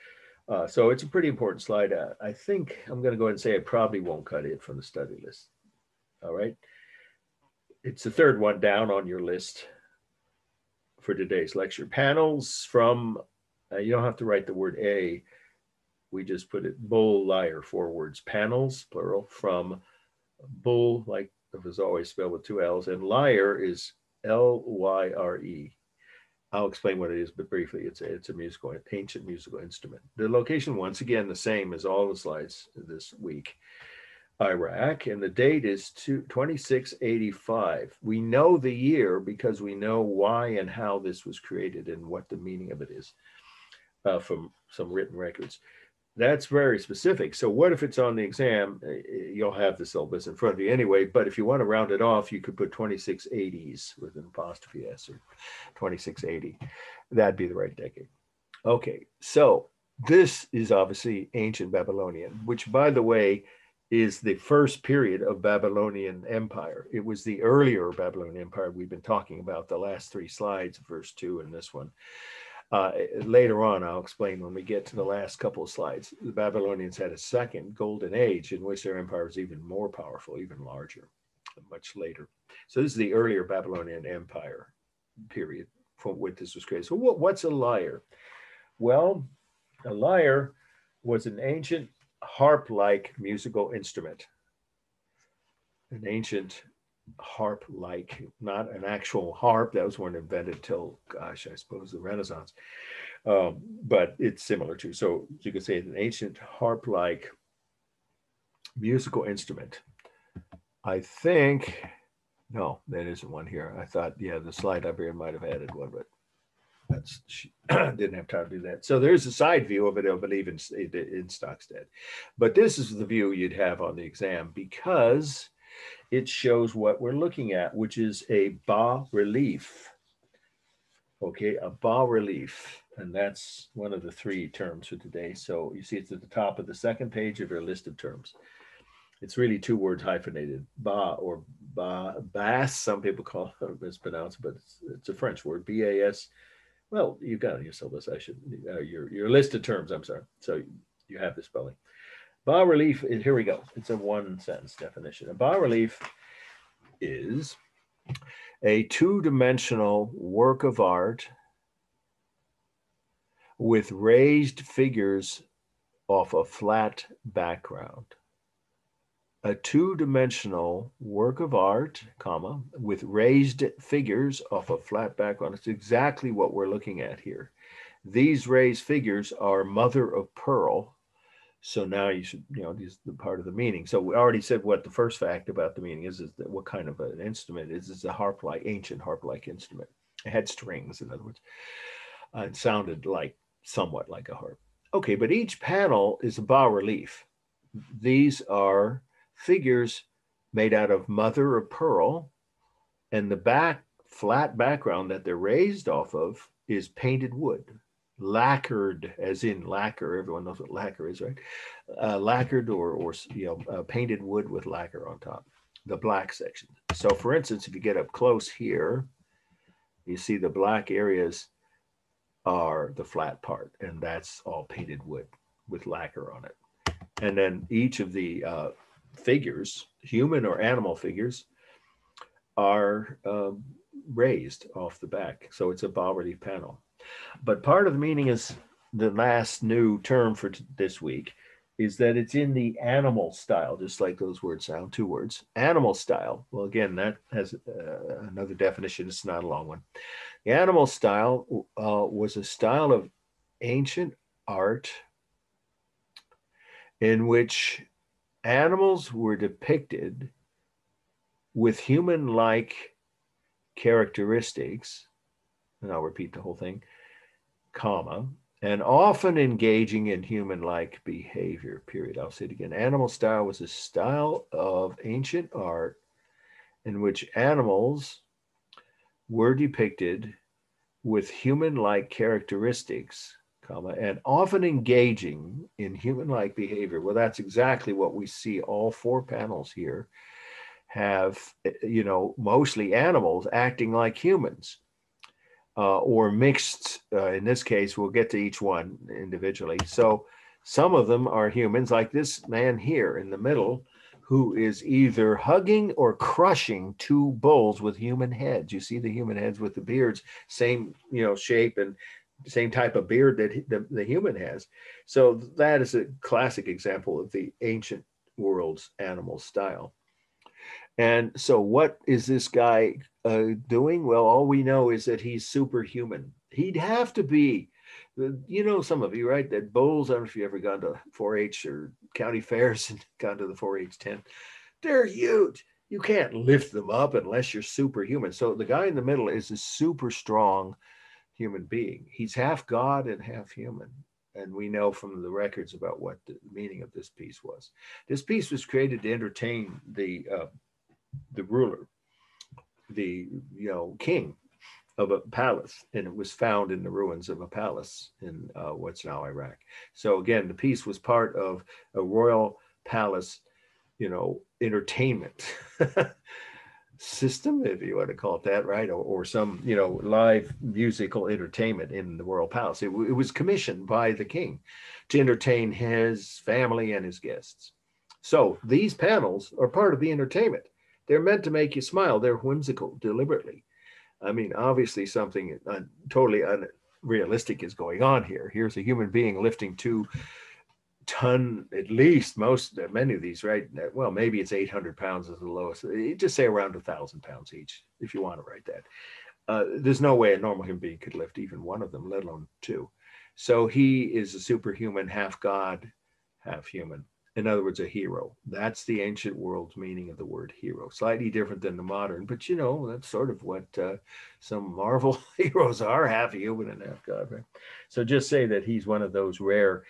Uh, so it's a pretty important slide. Uh, I think I'm going to go ahead and say I probably won't cut it from the study list. All right it's the third one down on your list for today's lecture. Panels from, uh, you don't have to write the word A. We just put it bull, lyre, four words. Panels, plural, from bull, like it was always spelled with two L's, and lyre is L Y R E. I'll explain what it is, but briefly, it's a, it's a musical, ancient musical instrument. The location, once again, the same as all the slides this week. Iraq, and the date is two- 2685. We know the year because we know why and how this was created and what the meaning of it is uh, from some written records. That's very specific. So, what if it's on the exam? Uh, You'll have the syllabus in front of you anyway, but if you want to round it off, you could put 2680s with an apostrophe S or 2680. That'd be the right decade. Okay, so this is obviously ancient Babylonian, which, by the way, is the first period of Babylonian Empire. It was the earlier Babylonian Empire we've been talking about, the last three slides, verse two and this one. Uh, later on, I'll explain when we get to the last couple of slides. The Babylonians had a second golden age in which their empire was even more powerful, even larger, much later. So this is the earlier Babylonian Empire period from which this was created. So what, what's a lyre? Well, a lyre was an ancient harp-like musical instrument. An ancient harp-like, not an actual harp. That was one invented till, gosh, I suppose the Renaissance. Um, but it's similar to. So you could say an ancient harp-like musical instrument. I think, no, that isn't one here. I thought, yeah, the slide librarian might have added one, but that's she [clears throat] didn't have time to do that. So there's a side view of it, I believe, in, in Stokstad. But this is the view you'd have on the exam because it shows what we're looking at, which is a bas relief. Okay, a bas relief. And that's one of the three terms for today. So you see it's at the top of the second page of your list of terms. It's really two words hyphenated, ba or ba, bass. Some people call it [laughs] mispronounced, but it's, it's a French word, B-A-S well, you've got your syllabus. I should uh, your your list of terms. I'm sorry. So you have the spelling. Bas relief. Here we go. It's a one sentence definition. A bas relief is a two-dimensional work of art with raised figures off a flat background a two-dimensional work of art, comma, with raised figures off a flat background. It's exactly what we're looking at here. These raised figures are mother of pearl. So now you should, you know, these the part of the meaning. So we already said what the first fact about the meaning is, is that what kind of an instrument is. It's a harp-like, ancient harp-like instrument. It had strings, in other words. Uh, it sounded like somewhat like a harp. Okay, but each panel is a bas relief. These are figures made out of mother of pearl, and the back flat background that they're raised off of is painted wood, lacquered, as in lacquer. Everyone knows what lacquer is, right? Uh, lacquered or or you know uh, painted wood with lacquer on top, the black section. So, for instance, if you get up close here, you see the black areas are the flat part, and that's all painted wood with lacquer on it. And then each of the uh, figures, human or animal figures, are um, raised off the back. So it's a bas relief panel. But part of the meaning is the last new term for this week is that it's in the animal style, just like those words sound, two words. Animal style. Well, again, that has uh, another definition. It's not a long one. The animal style uh, was a style of ancient art in which animals were depicted with human like characteristics, and I'll repeat the whole thing, comma, and often engaging in human like behavior, period. I'll say it again. Animal style was a style of ancient art in which animals were depicted with human like characteristics comma, and often engaging in human-like behavior. Well, that's exactly what we see all four panels here have, eh, you know, mostly animals acting like humans. Uh, or mixed, uh, in this case, we'll get to each one individually. So some of them are humans, like this man here in the middle, who is either hugging or crushing two bulls with human heads. You see the human heads with the beards, same you know shape and same type of beard that the, the human has. So that is a classic example of the ancient world's animal style. And so, what is this guy uh, doing? Well, all we know is that he's superhuman. He'd have to be, you know, some of you, right? That bulls, I don't know if you ever gone to 4 H or county [laughs] fairs and gone to the 4 H tent. They're huge. You can't lift them up unless you're superhuman. So the guy in the middle is a super strong human being. He's half God and half human. And we know from the records about what the meaning of this piece was. This piece was created to entertain the uh, the ruler, the you know king of a palace, and it was found in the ruins of a palace in uh, what's now Iraq. So again, the piece was part of a royal palace, you know, entertainment [laughs] system, if you want to call it that, right? Or, or some, you know, live musical entertainment in the royal palace. It, it was commissioned by the king to entertain his family and his guests. So these panels are part of the entertainment. They're meant to make you smile. They're whimsical deliberately. I mean, obviously, something un, totally unrealistic is going on here. Here's a human being lifting two ton, at least most, uh, many of these, right? Uh, well, maybe it's 800 pounds is the lowest. Just say around a thousand pounds each, if you want to write that. Uh, there's no way a normal human being could lift even one of them, let alone two. So he is a superhuman, half god, half human in other words, a hero. That's the ancient world's meaning of the word hero. Slightly different than the modern, but you know, that's sort of what uh, some Marvel [laughs] heroes are half human and half God, right? So just say that he's one of those rare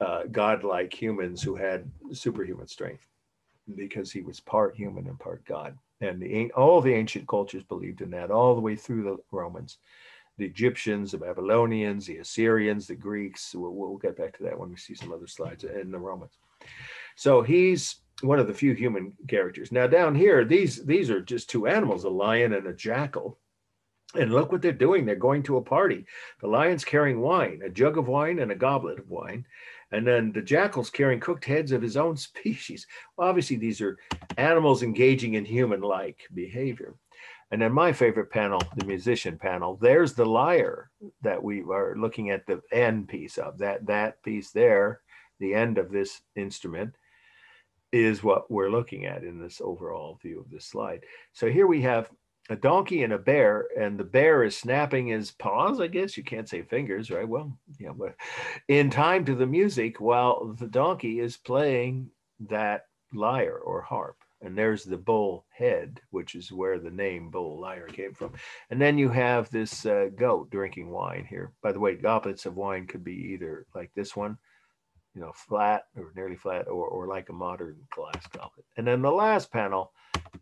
uh, godlike humans who had superhuman strength because he was part human and part God. And the, all the ancient cultures believed in that all the way through the Romans the Egyptians, the Babylonians, the Assyrians, the Greeks. We'll, we'll, get back to that when we see some other slides, and the Romans. So he's one of the few human characters. Now down here, these these are just two animals, a lion and a jackal. And look what they're doing. They're going to a party. The lion's carrying wine, a jug of wine and a goblet of wine. And then the jackal's carrying cooked heads of his own [laughs] species. Well, obviously, these are animals engaging in human like behavior. And then my favorite panel, the musician panel, there's the lyre that we are looking at the end piece of. That that piece there, the end of this instrument is what we're looking at in this overall view of this slide. So here we have a donkey and a bear, and the bear is snapping his paws, I guess you can't say fingers, right? Well, yeah, but in time to the music while the donkey is playing that lyre or harp. And there's the bull head, which is where the name bull lyre came from. And then you have this uh, goat drinking wine here. By the way, goblets of wine could be either like this one you know, flat or nearly flat or, or like a modern glass goblet. And then the last panel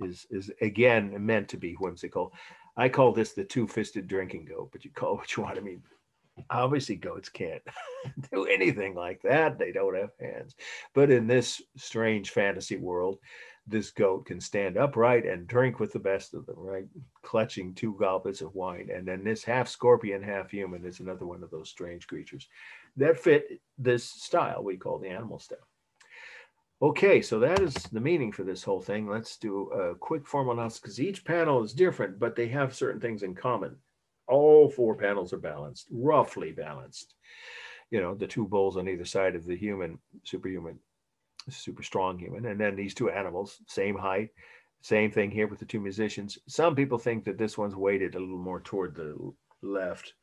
is, is again meant to be whimsical. I call this the two-fisted drinking goat, but you call what you want. I mean, obviously goats can't [laughs] do anything like that. They don't have hands. But in this strange fantasy world, this goat can stand upright and drink with the best of them, right? Clutching two goblets of wine. And then this half scorpion, half human is another one of those strange creatures that fit this style we call the animal style. Okay, so that is the meaning for this whole thing. Let's do a quick formal analysis because each panel is different, but they have certain things in common. All four panels are balanced, roughly balanced. You know, the two bulls on either side of the human, superhuman, super strong human, and then these two animals, same height, same thing here with the two musicians. Some people think that this one's weighted a little more toward the left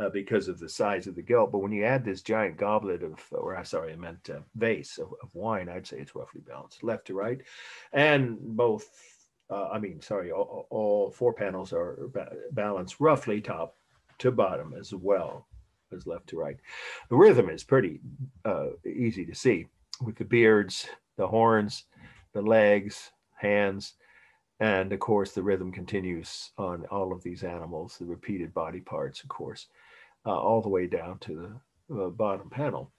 uh, because of the size of the goat. But when you add this giant goblet of, or uh, sorry, I meant uh, vase of, of, wine, I'd say it's roughly balanced left to right. And both, uh, I mean, sorry, all, all four panels are ba- balanced roughly top to bottom as well as left to right. The rhythm is pretty uh, easy to see with the beards, the horns, the legs, hands, and of course the rhythm continues on all of these animals, the repeated body parts, of course uh, all the way down to the uh, bottom panel.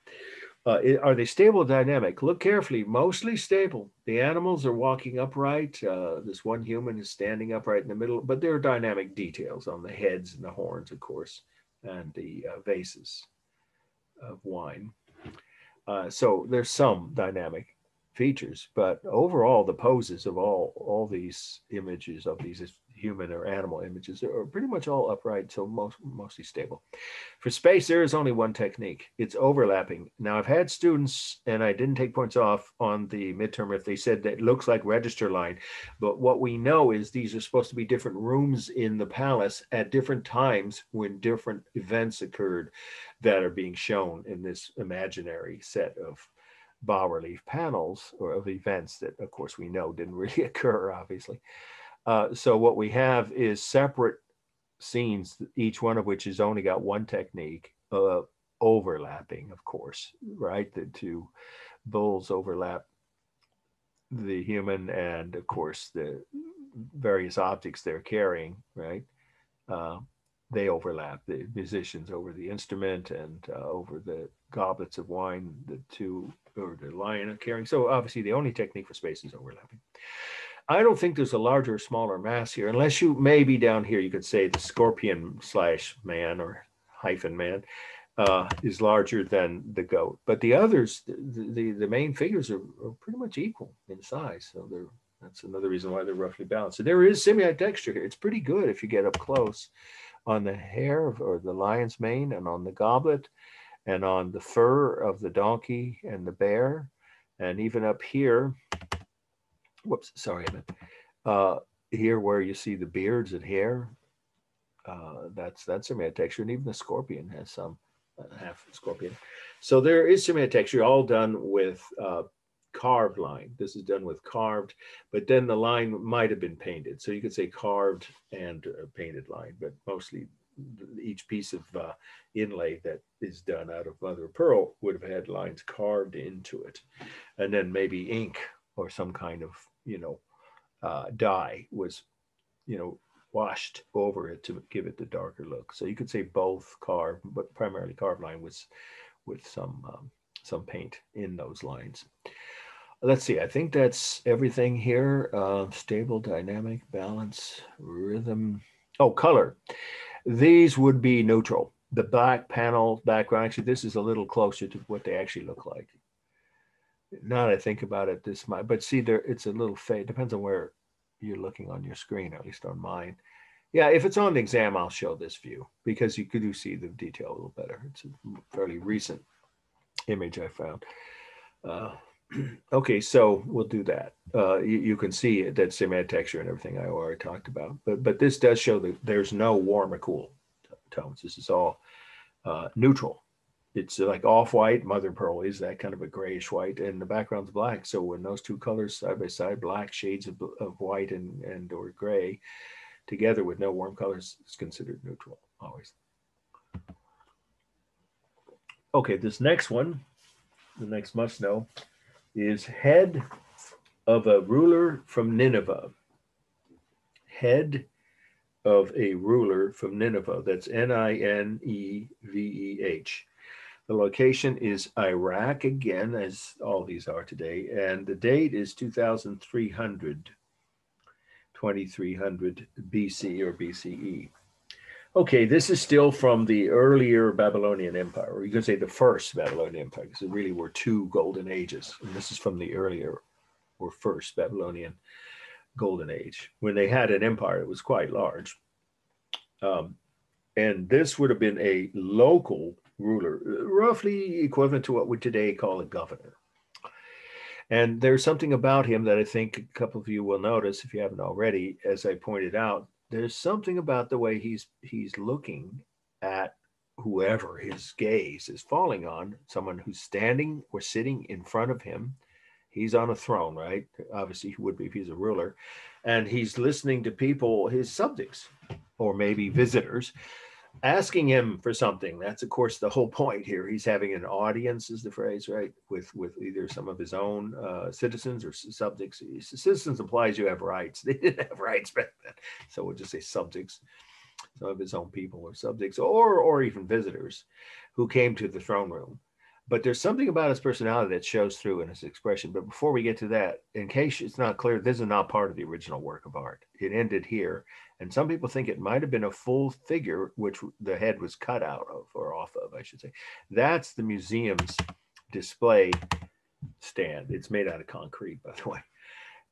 Uh, are they stable dynamic? Look carefully, mostly stable. The animals are walking upright. Uh, this one human is standing upright in the middle, but there are dynamic details on the heads and the horns, of course, and the uh, vases of wine. Uh, so there's some dynamic features, but overall, the poses of all all these images of these human or animal images are pretty much all upright, so most mostly stable. For space, there is only one technique. It's overlapping. Now, I've had students, and I didn't take points off on the midterm if they said that it looks like register line, but what we know is these are supposed to be different rooms in the palace at different times when different events occurred that are being shown in this imaginary set of bas relief panels or of events that, of course, we know didn't [laughs] really occur, obviously. Uh, so what we have is separate scenes, each one of which has only got one technique, uh, overlapping, of course, right? The two bulls overlap the human and, of course, the various objects they're carrying, right? Uh, they overlap the musicians over the instrument and uh, over the goblets of wine, the two or the lion are carrying. So obviously the only technique for space is overlapping. I don't think there's a larger or smaller mass here, unless you maybe down here, you could say the scorpion slash man or hyphen man uh, is larger than the goat. But the others, the, the, the main figures are, are, pretty much equal in size. So that's another reason why they're roughly balanced. So there is semi-texture here. It's pretty good if you get up close on the hair of, or the lion's mane and on the goblet and on the fur of the donkey and the bear. And even up here, whoops, sorry, uh, here where you see the beards and hair, uh, that's that's similar texture, and even the scorpion has some uh, half scorpion. So there is similar texture, all done with uh, carved line. This is done with carved, but then the line might have been painted. So you could say carved and painted line, but mostly each piece of uh, inlay that is done out of mother of pearl would have had lines carved into it, and then maybe ink or some kind of you know, uh, dye was, you know, washed over it to give it the darker look. So you could say both carved, but primarily carved line was with some um, some paint in those lines. Let's see, I think that's everything here. Uh, stable, dynamic, balance, rhythm. Oh, color. These would be neutral. The black panel background, actually, this is a little closer to what they actually look like now that I think about it, this might, but see there, it's a little fade. Depends on where you're looking on your screen, at least on mine. Yeah, if it's on the exam, I'll show this view because you could do see the detail a little better. It's a fairly recent image I found. Uh, [clears throat] okay, so we'll do that. Uh, you, you, can see that semi texture and everything I already talked about, but but this does show that there's no warm or cool tones. This is all uh, neutral it's uh, like off-white mother pearl is that kind of a grayish white and the background's black. So when those two colors side by side black shades of, of white and and or gray together with no warm colors is considered neutral always. Okay this next one the next must know is head of a ruler from nineveh. Head of a ruler from nineveh. That's n-i-n-e-v-e-h the location is Iraq again, as all these are today, and the date is 2300, 2300 BC or BCE. Okay, this is still from the earlier Babylonian Empire, or you could say the first Babylonian Empire, because there really were two golden ages. And this is from the earlier or first Babylonian golden age. When they had an empire, it was quite large. Um, and this would have been a local ruler, roughly equivalent to what we today call a governor. And there's something about him that I think a couple of you will notice if you haven't already, as I pointed out. There's something about the way he's he's looking at whoever his gaze is falling on, someone who's standing or sitting in front of him. He's on a throne, right? Obviously, he would be if he's a ruler. And he's listening to people, his subjects, or maybe visitors, asking him for something. That's of course the whole point here. He's having an audience, is the phrase, right? With with either some of his own uh, citizens or subjects. Citizens implies you have rights. [laughs] They didn't have rights back then, so we'll just say subjects, some of his own people or subjects, or or even visitors who came to the throne room. But there's something about his personality that shows through in his expression. But before we get to that, in case it's not clear, this is not part of the original work of art. It ended here and some people think it might have been a full figure, which the head was cut out of or off of, I should say. That's the museum's display stand. It's made out of concrete, by the [laughs] way.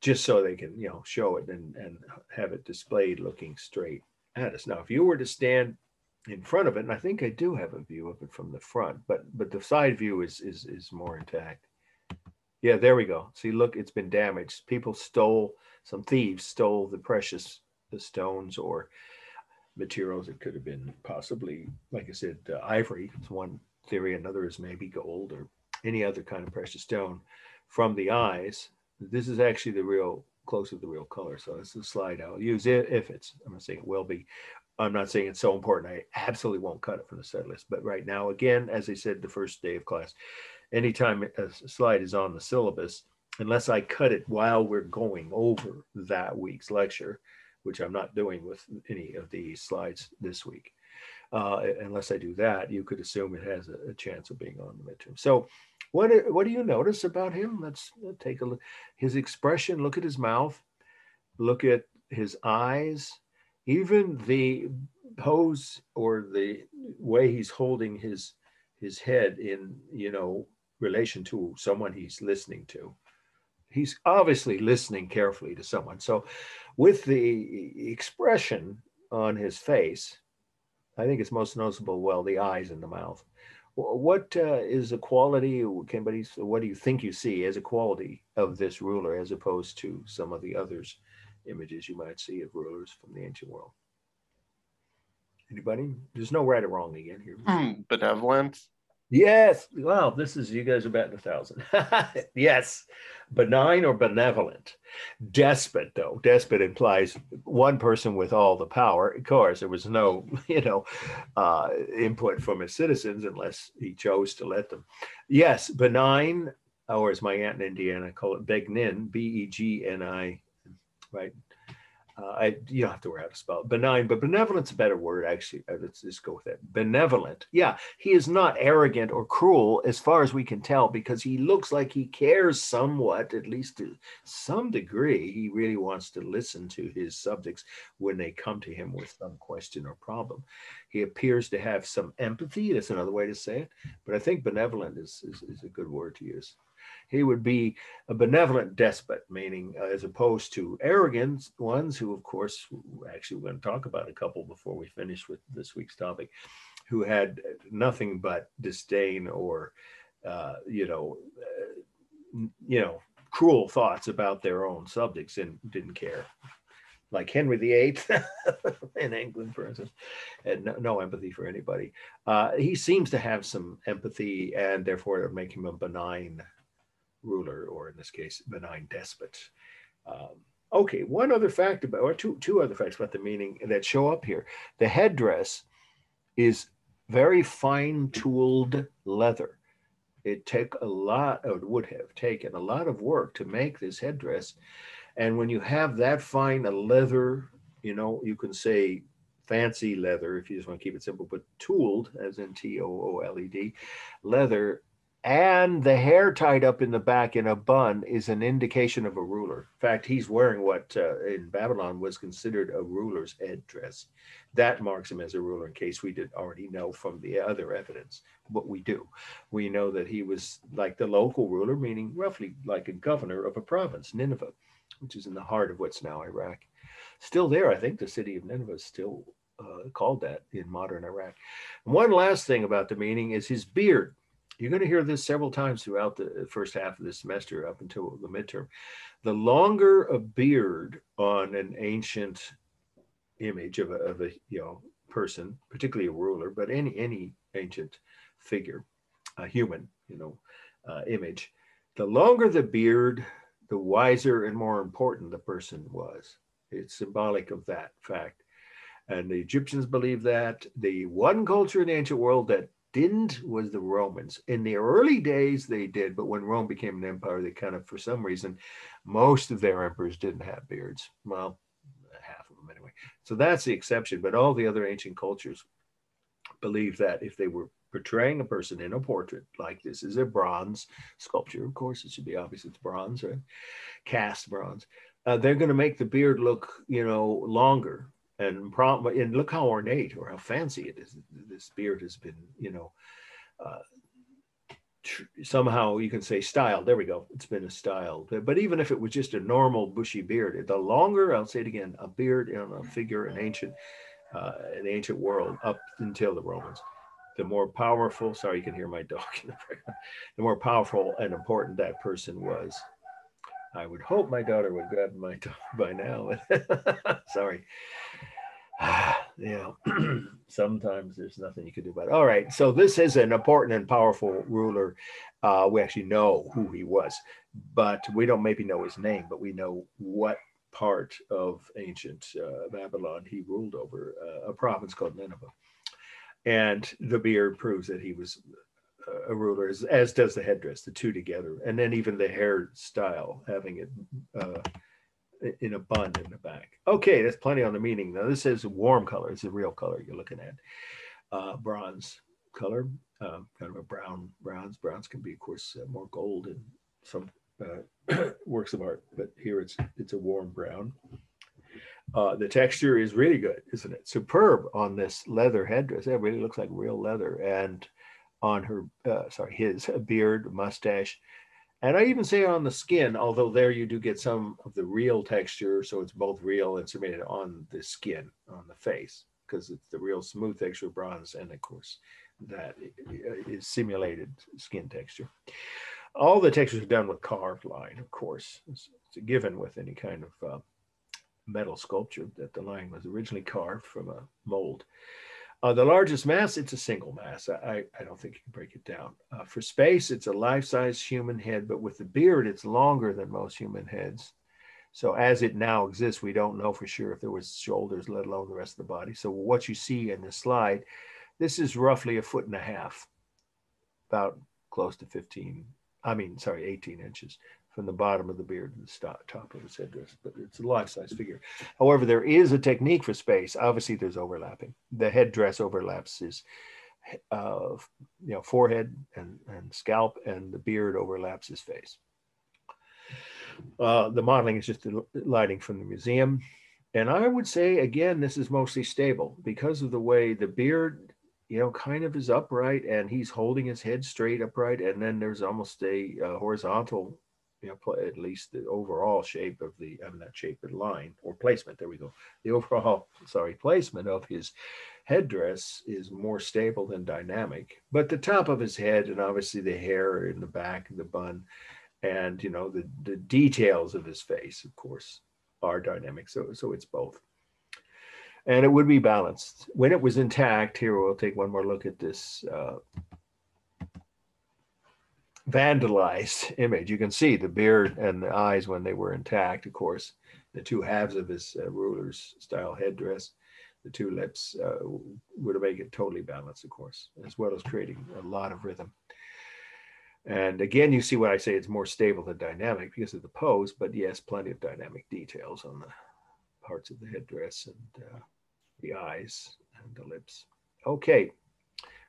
just so they can, you know, show it and, and have it displayed looking straight at us. Now, if you were to stand in front of it, and I think I do have a view of it from the front, but but the side view is is is more intact. Yeah, there we go. See, look, it's been damaged. People stole, some thieves stole the precious the stones or materials. It could have been possibly, like I said, uh, ivory. It's one theory. Another is maybe gold or any other kind of precious stone from the eyes. This is actually the real close to the real color. So it's a slide I'll use it if it's, I'm gonna say it will be. I'm not saying it's so important. I absolutely won't cut it from the set list. But right now, again, as I said, the first day of class, anytime a slide is on the syllabus, unless I cut it while we're going over that week's lecture, which I'm not doing with any of these slides this week. Uh, unless I do that, you could assume it has a, a, chance of being on the midterm. So what, what do you notice about him? Let's take a look. His expression, look at his mouth, look at his eyes, even the pose or the way he's holding his his head in, you know, relation to someone he's listening to. He's obviously listening carefully to someone. So, with the expression on his face, I think it's most noticeable. Well, the eyes and the mouth. What uh, is a quality? Can what do you think you see as a quality of this ruler, as opposed to some of the others images you might see of rulers from the ancient world? Anybody? There's no right or wrong again here. Hmm, benevolent. Yes. Well, this is you guys are betting a thousand. [laughs] yes. Benign or benevolent. Despot, though. Despot implies one person with all the power. Of course, there was no, [laughs] you know, uh, input from his citizens unless he chose to let them. Yes, benign, or as my aunt in Indiana call it, begnin, B-E-G-N-I, right? uh, I you don't have to worry how to spell it. benign, but benevolent's a better word actually. Uh, let's just go with that. Benevolent. Yeah, he is not arrogant or cruel as far as we can tell because he looks like he cares somewhat, at least to some degree. He really wants to listen to his subjects when they come to him with some question or problem. He appears to have some empathy. That's another way to say it. But I think benevolent is, is, is a good word to use he would be a benevolent despot, meaning uh, as opposed to arrogant ones who, of course, actually we're going to talk about a couple before we finish with this week's topic, who had nothing but disdain or, uh, you know, uh, you know, cruel thoughts about their own subjects and didn't care. Like Henry VIII [laughs] in England, for instance, had no, no empathy for anybody. Uh, he seems to have some empathy, and therefore it make him a benign ruler, or in this case, benign despot. Um, okay, one other fact about, or two, two other facts about the meaning that show up here. The headdress is very fine tooled leather. It took a lot, or would have taken a lot of work to make this headdress. And when you have that fine a leather, you know, you can say fancy leather if you just want to keep it simple, but tooled, as in T O O L E D, leather and the hair tied up in the back in a bun is an indication of a ruler. In fact, he's wearing what uh, in Babylon was considered a ruler's headdress. That marks him as a ruler, in case we didn't already know from the other evidence. What we do, we know that he was like the local ruler, meaning roughly like a governor of a province, Nineveh, which is in the heart of what's now Iraq. Still there, I think the city of Nineveh is still uh, called that in modern Iraq. One last thing about the meaning is his beard you're going to hear this several times throughout the first half of the semester up until the midterm. The longer a beard on an ancient image of a, of a you know person, particularly a ruler, but any any ancient figure, a human, you know, uh, image, the longer the beard, the wiser and more important the person was. It's symbolic of that fact. And the Egyptians believe that. The one culture in the ancient world that didn't was the Romans. In the early days, they did, but when Rome became an empire, they kind of, for some reason, most of their emperors didn't have beards. Well, half of them anyway. So that's the exception. But all the other ancient cultures believe that if they were portraying a person in a portrait, like this is a bronze sculpture, of course, it should be obvious it's bronze, right? Cast bronze. Uh, they're going to make the beard look, you know, longer and prom- and look how ornate or how fancy it is. This beard has been, you know, uh, tr- somehow you can say style. There we go. It's been a style. But, even if it was just a normal bushy beard, the longer, I'll say it again, a beard in a figure in ancient, uh, in the ancient world up until the Romans, the more powerful, sorry, you can hear my dog in the background, the more powerful and important that person was. I would hope my daughter would grab my [laughs] dog by now. [laughs] sorry. [sighs] yeah, [clears throat] sometimes there's nothing you can do about it. All right, so this is an important and powerful ruler. Uh, we actually know who he was, but we don't maybe know his name, but we know what part of ancient uh, Babylon he ruled over, uh, a province called Nineveh. And the beard proves that he was a ruler, as, as does the headdress, the two together, and then even the hairstyle, having it uh, in a bun in the back. Okay, that's plenty on the meaning. Now this is a warm color. It's a real color you're looking at. Uh, bronze color, uh, kind of a brown bronze. Browns can be, of course, uh, more gold in some uh, [coughs] works of art, but here it's it's a warm brown. Uh, the texture is really good, isn't it? Superb on this leather headdress. It really looks like real leather. And on her, uh, sorry, his beard, mustache, and I even say on the skin, although there you do get some of the real texture. So it's both real and submitted on the skin, on the face, because it's the real smooth texture of bronze. And of course, that is simulated skin texture. All the textures are done with carved line, of course. It's, it's a given with any kind of uh, metal sculpture that the line was originally carved from a mold. Uh, the largest mass, it's a single mass. I, I don't think you can break it down. Uh, for space, it's a life-size human head, but with the beard, it's longer than most human heads. So as it now exists, we don't know for sure if there was shoulders, let alone the rest of the body. So what you see in the slide, this is roughly a foot and a half, about close to 15, I mean, sorry, 18 inches from the bottom of the beard to the top of his headdress, but it's a life-size figure. However, there is a technique for space. Obviously, there's overlapping. The headdress overlaps his uh, you know, forehead and, and scalp, and the beard overlaps his face. Uh, the modeling is just the lighting from the museum. And I would say, again, this is mostly stable because of the way the beard, you know, kind of is upright and he's holding his head straight upright. And then there's almost a uh, horizontal you know, at least the overall shape of the, I mean, not shape, but line or placement, there we go. The overall, sorry, placement of his headdress is more stable than dynamic, but the top of his head and obviously the hair in the back of the bun and, you know, the, the details of his face, of course, are dynamic. So, so it's both. And it would be balanced. When it was intact, here we'll take one more look at this uh, vandalized image. You can see the beard and the eyes when they were intact, of course, the two halves of his uh, ruler's style headdress, the two lips uh, would make it totally balanced, of course, as well as creating a lot of rhythm. And again, you see what I say, it's more stable than dynamic because of the pose, but yes, plenty of dynamic details on the parts of the headdress and uh, the eyes and the lips. Okay,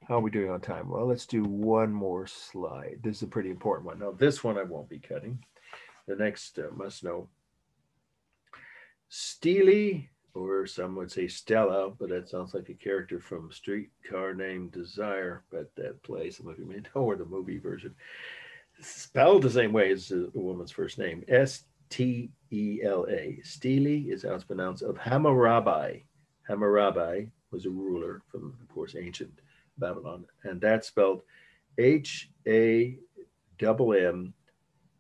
how are we doing on time? Well, let's do one more slide. This is a pretty important one. Now, this one I won't be cutting. The next uh, must know. Steely, or some would say Stella, but that sounds like a character from Streetcar Named Desire, but that play, some of you may know, or the movie version. Spelled the same way as the woman's first name, S T E L A. Steely is how it's pronounced, of Hammurabi. Hammurabi was a ruler from, of course, ancient Babylon, and that's spelled H A M M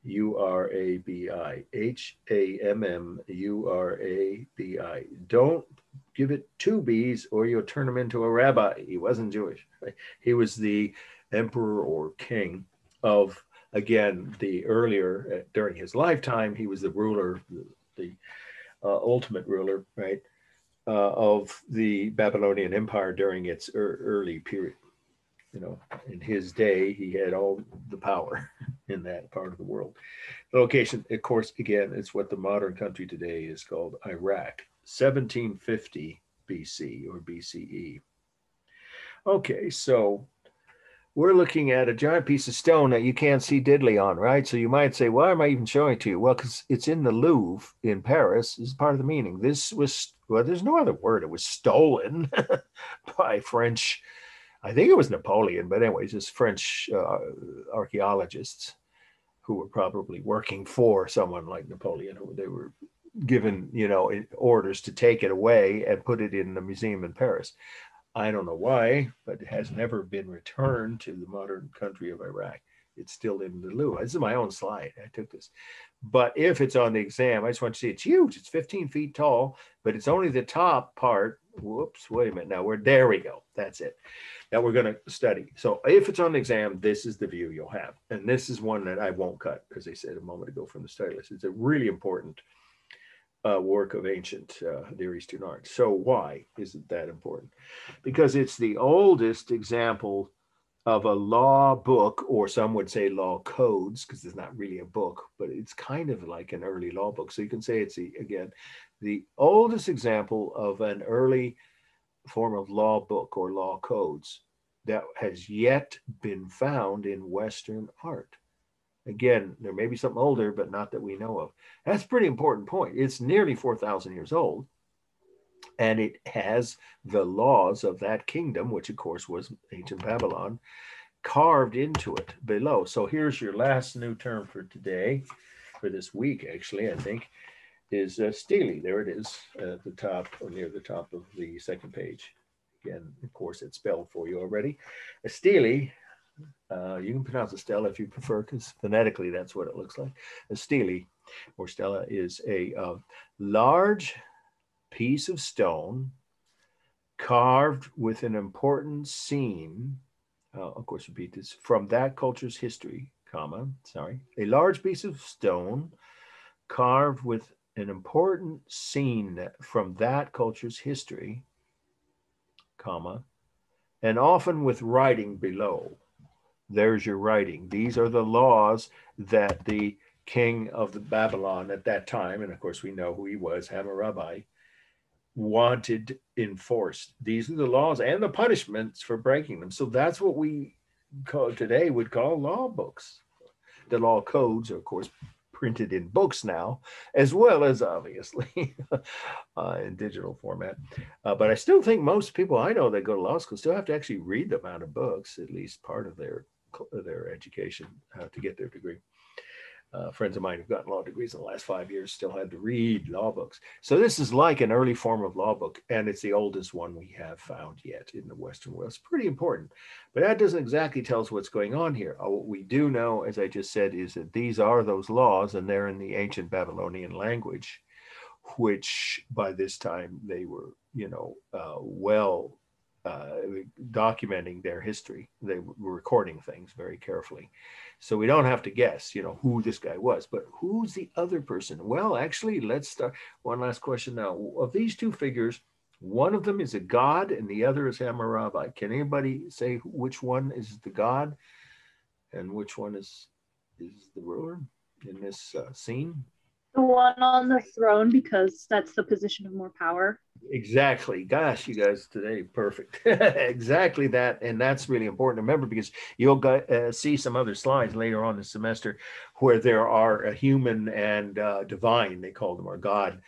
U R A B I. H A M M U R A B I. Don't give it two B's or you'll turn him into a rabbi. He wasn't Jewish. Right? He was the emperor or king of, again, the earlier, uh, during his lifetime, he was the ruler, the, the uh, ultimate ruler, right? Uh, of the Babylonian Empire during its er early period. You know, in his day, he had all the power [laughs] in that part of the world. The location, of course, again, it's what the modern country today is called Iraq, 1750 BC or BCE. Okay, so we're looking at a giant piece of stone that you can't see diddly on, right? So you might say, why am I even showing it to you? Well, because it's in the Louvre in Paris is part of the meaning. This was, well, there's no other word. It was stolen [laughs] by French I think it was Napoleon, but anyways, this French uh, archaeologists who were probably working for someone like Napoleon, who they were given, you know, orders to take it away and put it in the museum in Paris. I don't know why, but it has never been returned to the modern country of Iraq. It's still in the Louvre. This is my own slide. I took this. But if it's on the exam, I just want to see it's huge. It's 15 feet tall, but it's only the top part. Whoops, wait a minute. Now we're there we go. That's it. That we're going to study. So if it's on the exam, this is the view you'll have. And this is one that I won't cut, as I said a moment ago from the study list. It's a really important uh, work of ancient uh, Near Eastern art. So why is it that important? Because it's the oldest example of a law book, or some would say law codes, because it's not really a book, but it's kind of like an early law book. So you can say it's again, the oldest example of an early form of law book or law codes that has yet been found in Western art. Again, there may be something older, but not that we know of. That's a pretty important point. It's nearly 4,000 years old, and it has the laws of that kingdom, which of course was ancient Babylon, carved into it below. So here's your last new term for today, for this week, actually, I think, is uh, stele. There it is at the top or near the top of the second page. Again, of course, it's spelled for you already. A stele uh, you can pronounce it Stella if you prefer, because phonetically that's what it looks like. A stele or Stella is a uh, large piece of stone carved with an important scene. Uh, of course, repeat this from that culture's history, comma, sorry, a large piece of stone carved with an important scene from that culture's history, comma, and often with writing below there's your writing. These are the laws that the king of the Babylon at that time, and of course we know who he was, Hammurabi, wanted enforced. These are the laws and the punishments for breaking them. So that's what we call, today would call law books. The law codes are, of course, printed in books now, as well as obviously [laughs] uh, in digital format. Uh, but I still think most people I know that go to law school still have to actually read them out of books, at least part of their their education uh, to get their degree. Uh, friends of mine who've gotten law degrees in the last five years still had to read law books. So this is like an early form of law book, and it's the oldest one we have found yet in the Western world. It's pretty important, but that doesn't exactly tell us what's going on here. Uh, what we do know, as I just said, is that these are those laws, and they're in the ancient Babylonian language, which by this time they were, you know, uh, well uh, documenting their history. They were recording things very carefully. So we don't have to guess, you know, who this guy was, but who's the other person? Well, actually, let's start. One last question now. Of these two figures, one of them is a god and the other is Hammurabi. Can anybody say which one is the god and which one is is the ruler in this uh, scene? The one on the throne, because that's the position of more power. Exactly. Gosh, you guys today, perfect. [laughs] exactly that. And that's really important to remember because you'll uh, see some other slides later on the semester where there are a human and uh, divine, they call them, or God,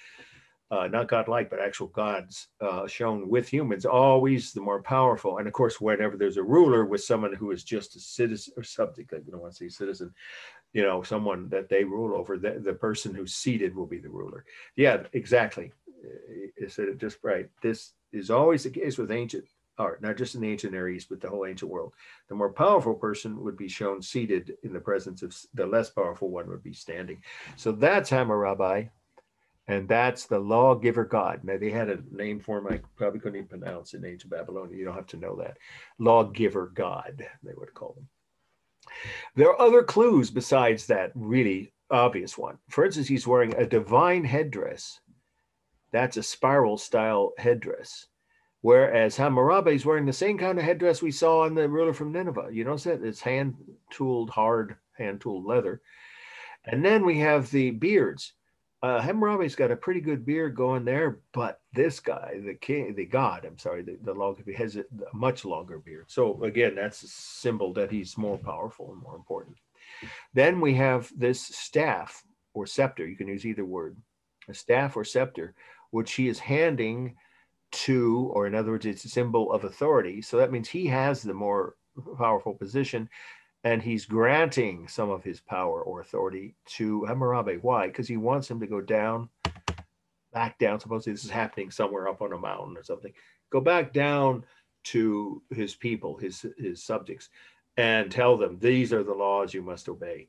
uh, not God-like, but actual gods uh, shown with humans, always the more powerful. And of course, whenever there's a ruler with someone who is just a citizen or subject, I don't want to say citizen, you know, someone that they rule over, the, the person who's seated will be the ruler. Yeah, exactly. You said it just right. This is always the case with ancient art, not just in the ancient Near East, but the whole ancient world. The more powerful person would be shown seated in the presence of the less powerful one would be standing. So that's Hammurabi, and that's the lawgiver god. Now they had a name for him I probably couldn't even pronounce in ancient Babylonia. You don't have to know that. Lawgiver god, they would call them. There are other clues besides that really obvious one. For instance, he's wearing a divine headdress. That's a spiral style headdress. Whereas Hammurabi is wearing the same kind of headdress we saw in the ruler from Nineveh. You notice that? It's hand tooled, hard, hand tooled leather. And then we have the beards uh, Hammurabi's got a pretty good beard going there, but this guy, the king, the god, I'm sorry, the, the long, has a much longer beard. So again, that's a symbol that he's more powerful and more important. Then we have this staff or scepter. You can use either word, a staff or scepter, which he is handing to, or in other words, it's a symbol of authority. So that means he has the more powerful position and he's granting some of his power or authority to Hammurabi. Why? Because he wants him to go down, back down. Supposedly this is happening somewhere up on a mountain or something. Go back down to his people, his his subjects, and tell them these are the laws you must obey.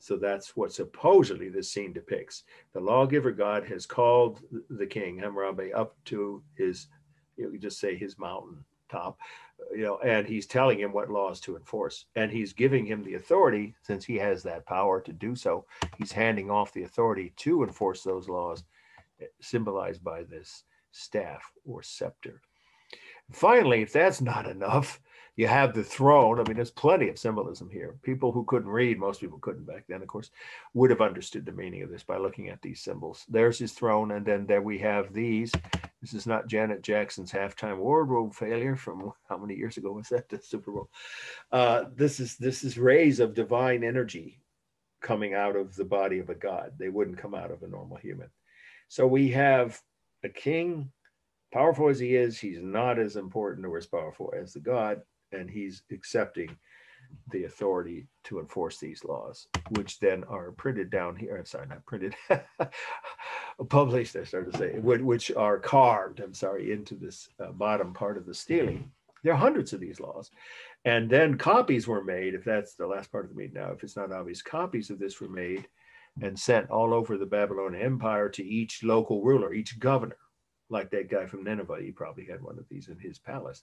So that's what supposedly this scene depicts. The lawgiver God has called the king Hammurabi up to his, you just say his mountain top, you know, and he's telling him what laws to enforce. And he's giving him the authority, since he has that power to do so, he's handing off the authority to enforce those laws, eh, symbolized by this staff or scepter. Finally, if that's not enough, you have the throne. I mean, there's plenty of symbolism here. People who couldn't read, most people couldn't back then, of course, would have understood the meaning of this by looking at these symbols. There's his throne, and then there we have these. This is not Janet Jackson's halftime wardrobe failure from how many years ago was that? [laughs] The Super Bowl. Uh, this is this is rays of divine energy coming out of the body of a god. They wouldn't come out of a normal human. So we have a king, powerful as he is, he's not as important or as powerful as the god, and he's accepting the authority to enforce these laws, which then are printed down here. I'm sorry, not printed, [laughs] published, I started to say, which are carved, I'm sorry, into this uh, bottom part of the stele. There are hundreds of these laws. And then copies were made, if that's the last part of the meeting now, if it's not obvious, copies of this were made and sent all over the Babylonian Empire to each local ruler, each governor, like that guy from Nineveh. He probably had one of these in his palace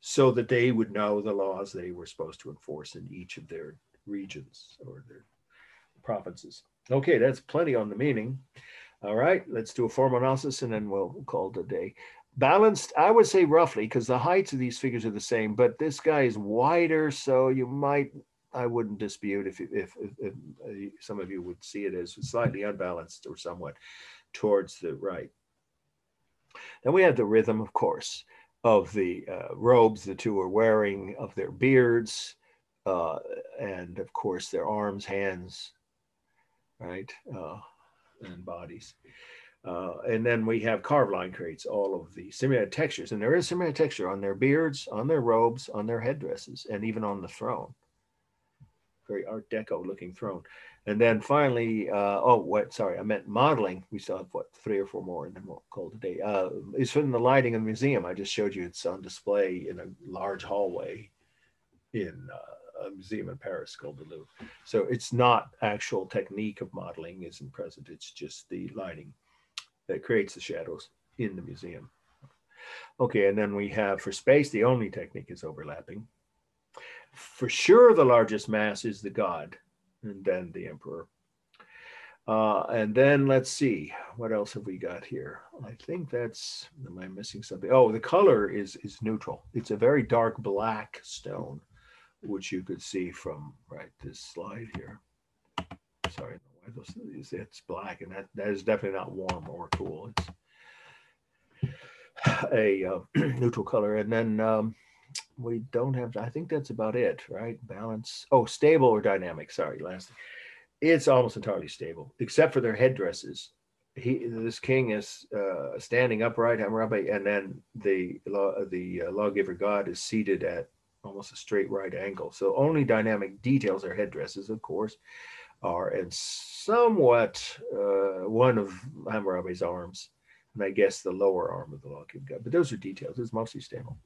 so that they would know the laws they were supposed to enforce in each of their regions or their provinces. Okay, that's plenty on the meaning. All right, let's do a formal analysis and then we'll call it a day. Balanced, I would say roughly, because the heights of these figures are the same, but this guy is wider, so you might, I wouldn't dispute if, if, if, if uh, some of you would see it as slightly unbalanced or somewhat towards the right. Then we have the rhythm, of course of the uh, robes the two are wearing, of their beards, uh, and of course their arms, hands, right, uh, and bodies. Uh, and then we have carved line creates all of the similar textures, and there is similar texture on their beards, on their robes, on their headdresses, and even on the throne. Very Art Deco looking throne. And then finally, uh, oh, what? Sorry, I meant modeling. We still have what three or four more, and then we'll call it a day. Uh, is from the lighting in the museum. I just showed you it's on display in a large hallway in uh, a museum in Paris called the Louvre. So it's not actual technique of modeling isn't present. It's just the lighting that creates the shadows in the museum. Okay, and then we have for space, the only technique is overlapping. For sure, the largest mass is the god and then the emperor. Uh, and then let's see, what else have we got here? I think that's, am I missing something? Oh, the color is, is neutral. It's a very dark black stone, which you could see from right this slide here. Sorry, it's black and that, that is definitely not warm or cool. It's a uh, [clears throat] neutral color. And then um, we don't have, I think that's about it, right? Balance. Oh, stable or dynamic. Sorry, last. It's almost entirely stable, except for their headdresses. He, this king is uh, standing upright, Hammurabi, and then the law, the uh, lawgiver God is seated at almost a straight right angle. So only dynamic details are headdresses, of course, are and somewhat uh, one of Hammurabi's arms, and I guess the lower arm of the lawgiver God. But those are details. It's mostly stable.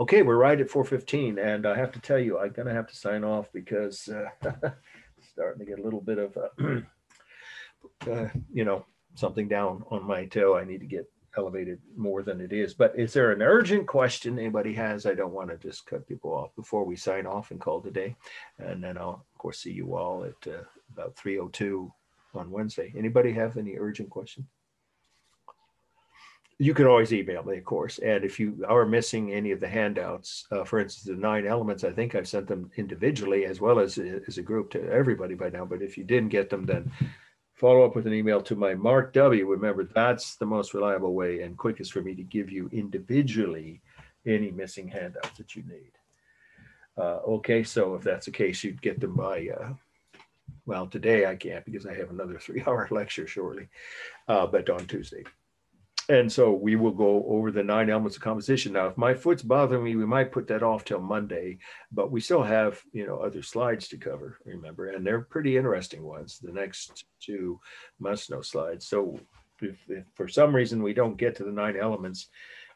Okay, we're right at 4:15, and I have to tell you, I'm gonna have to sign off because uh, [laughs] starting to get a little bit of, uh, [clears throat] uh, you know, something down on my toe. I need to get elevated more than it is. But is there an urgent question anybody has? I don't want to just cut people off before we sign off and call today, and then I'll of course see you all at uh, about 3:02 on Wednesday. Anybody have any urgent questions? You can always email me, of course. And if you are missing any of the handouts, uh, for instance, the nine elements, I think I've sent them individually as well as as a group to everybody by now. But if you didn't get them, then follow up with an email to my Mark W. Remember, that's the most reliable way and quickest for me to give you individually any missing handouts that you need. Uh, okay, so if that's the case, you'd get them by, uh, well, today I can't because I have another [laughs] three hour lecture shortly, uh, but on Tuesday And so we will go over the nine elements of composition. Now, if my foot's bothering me, we might put that off till Monday, but we still have, you know, other slides to cover, remember, and they're pretty interesting ones. The next two must know slides. So if, if for some reason we don't get to the nine elements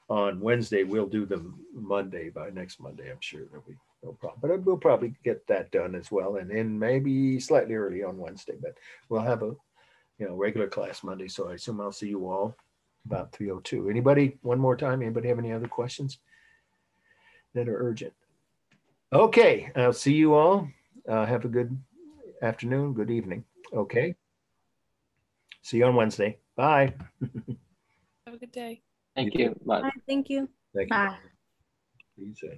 on Wednesday, we'll do them Monday by next Monday. I'm sure there'll be no problem, but we'll probably get that done as well. And then maybe slightly early on Wednesday, but we'll have a, you know, regular class Monday. So I assume I'll see you all about 302. Anybody, one more time, anybody have any other questions that are urgent? Okay, I'll see you all. Uh, have a good afternoon, good evening. Okay. See you on Wednesday. Bye. [laughs] Have a good day. Thank you. Bye. Thank you. Thank you. Bye. Please, uh,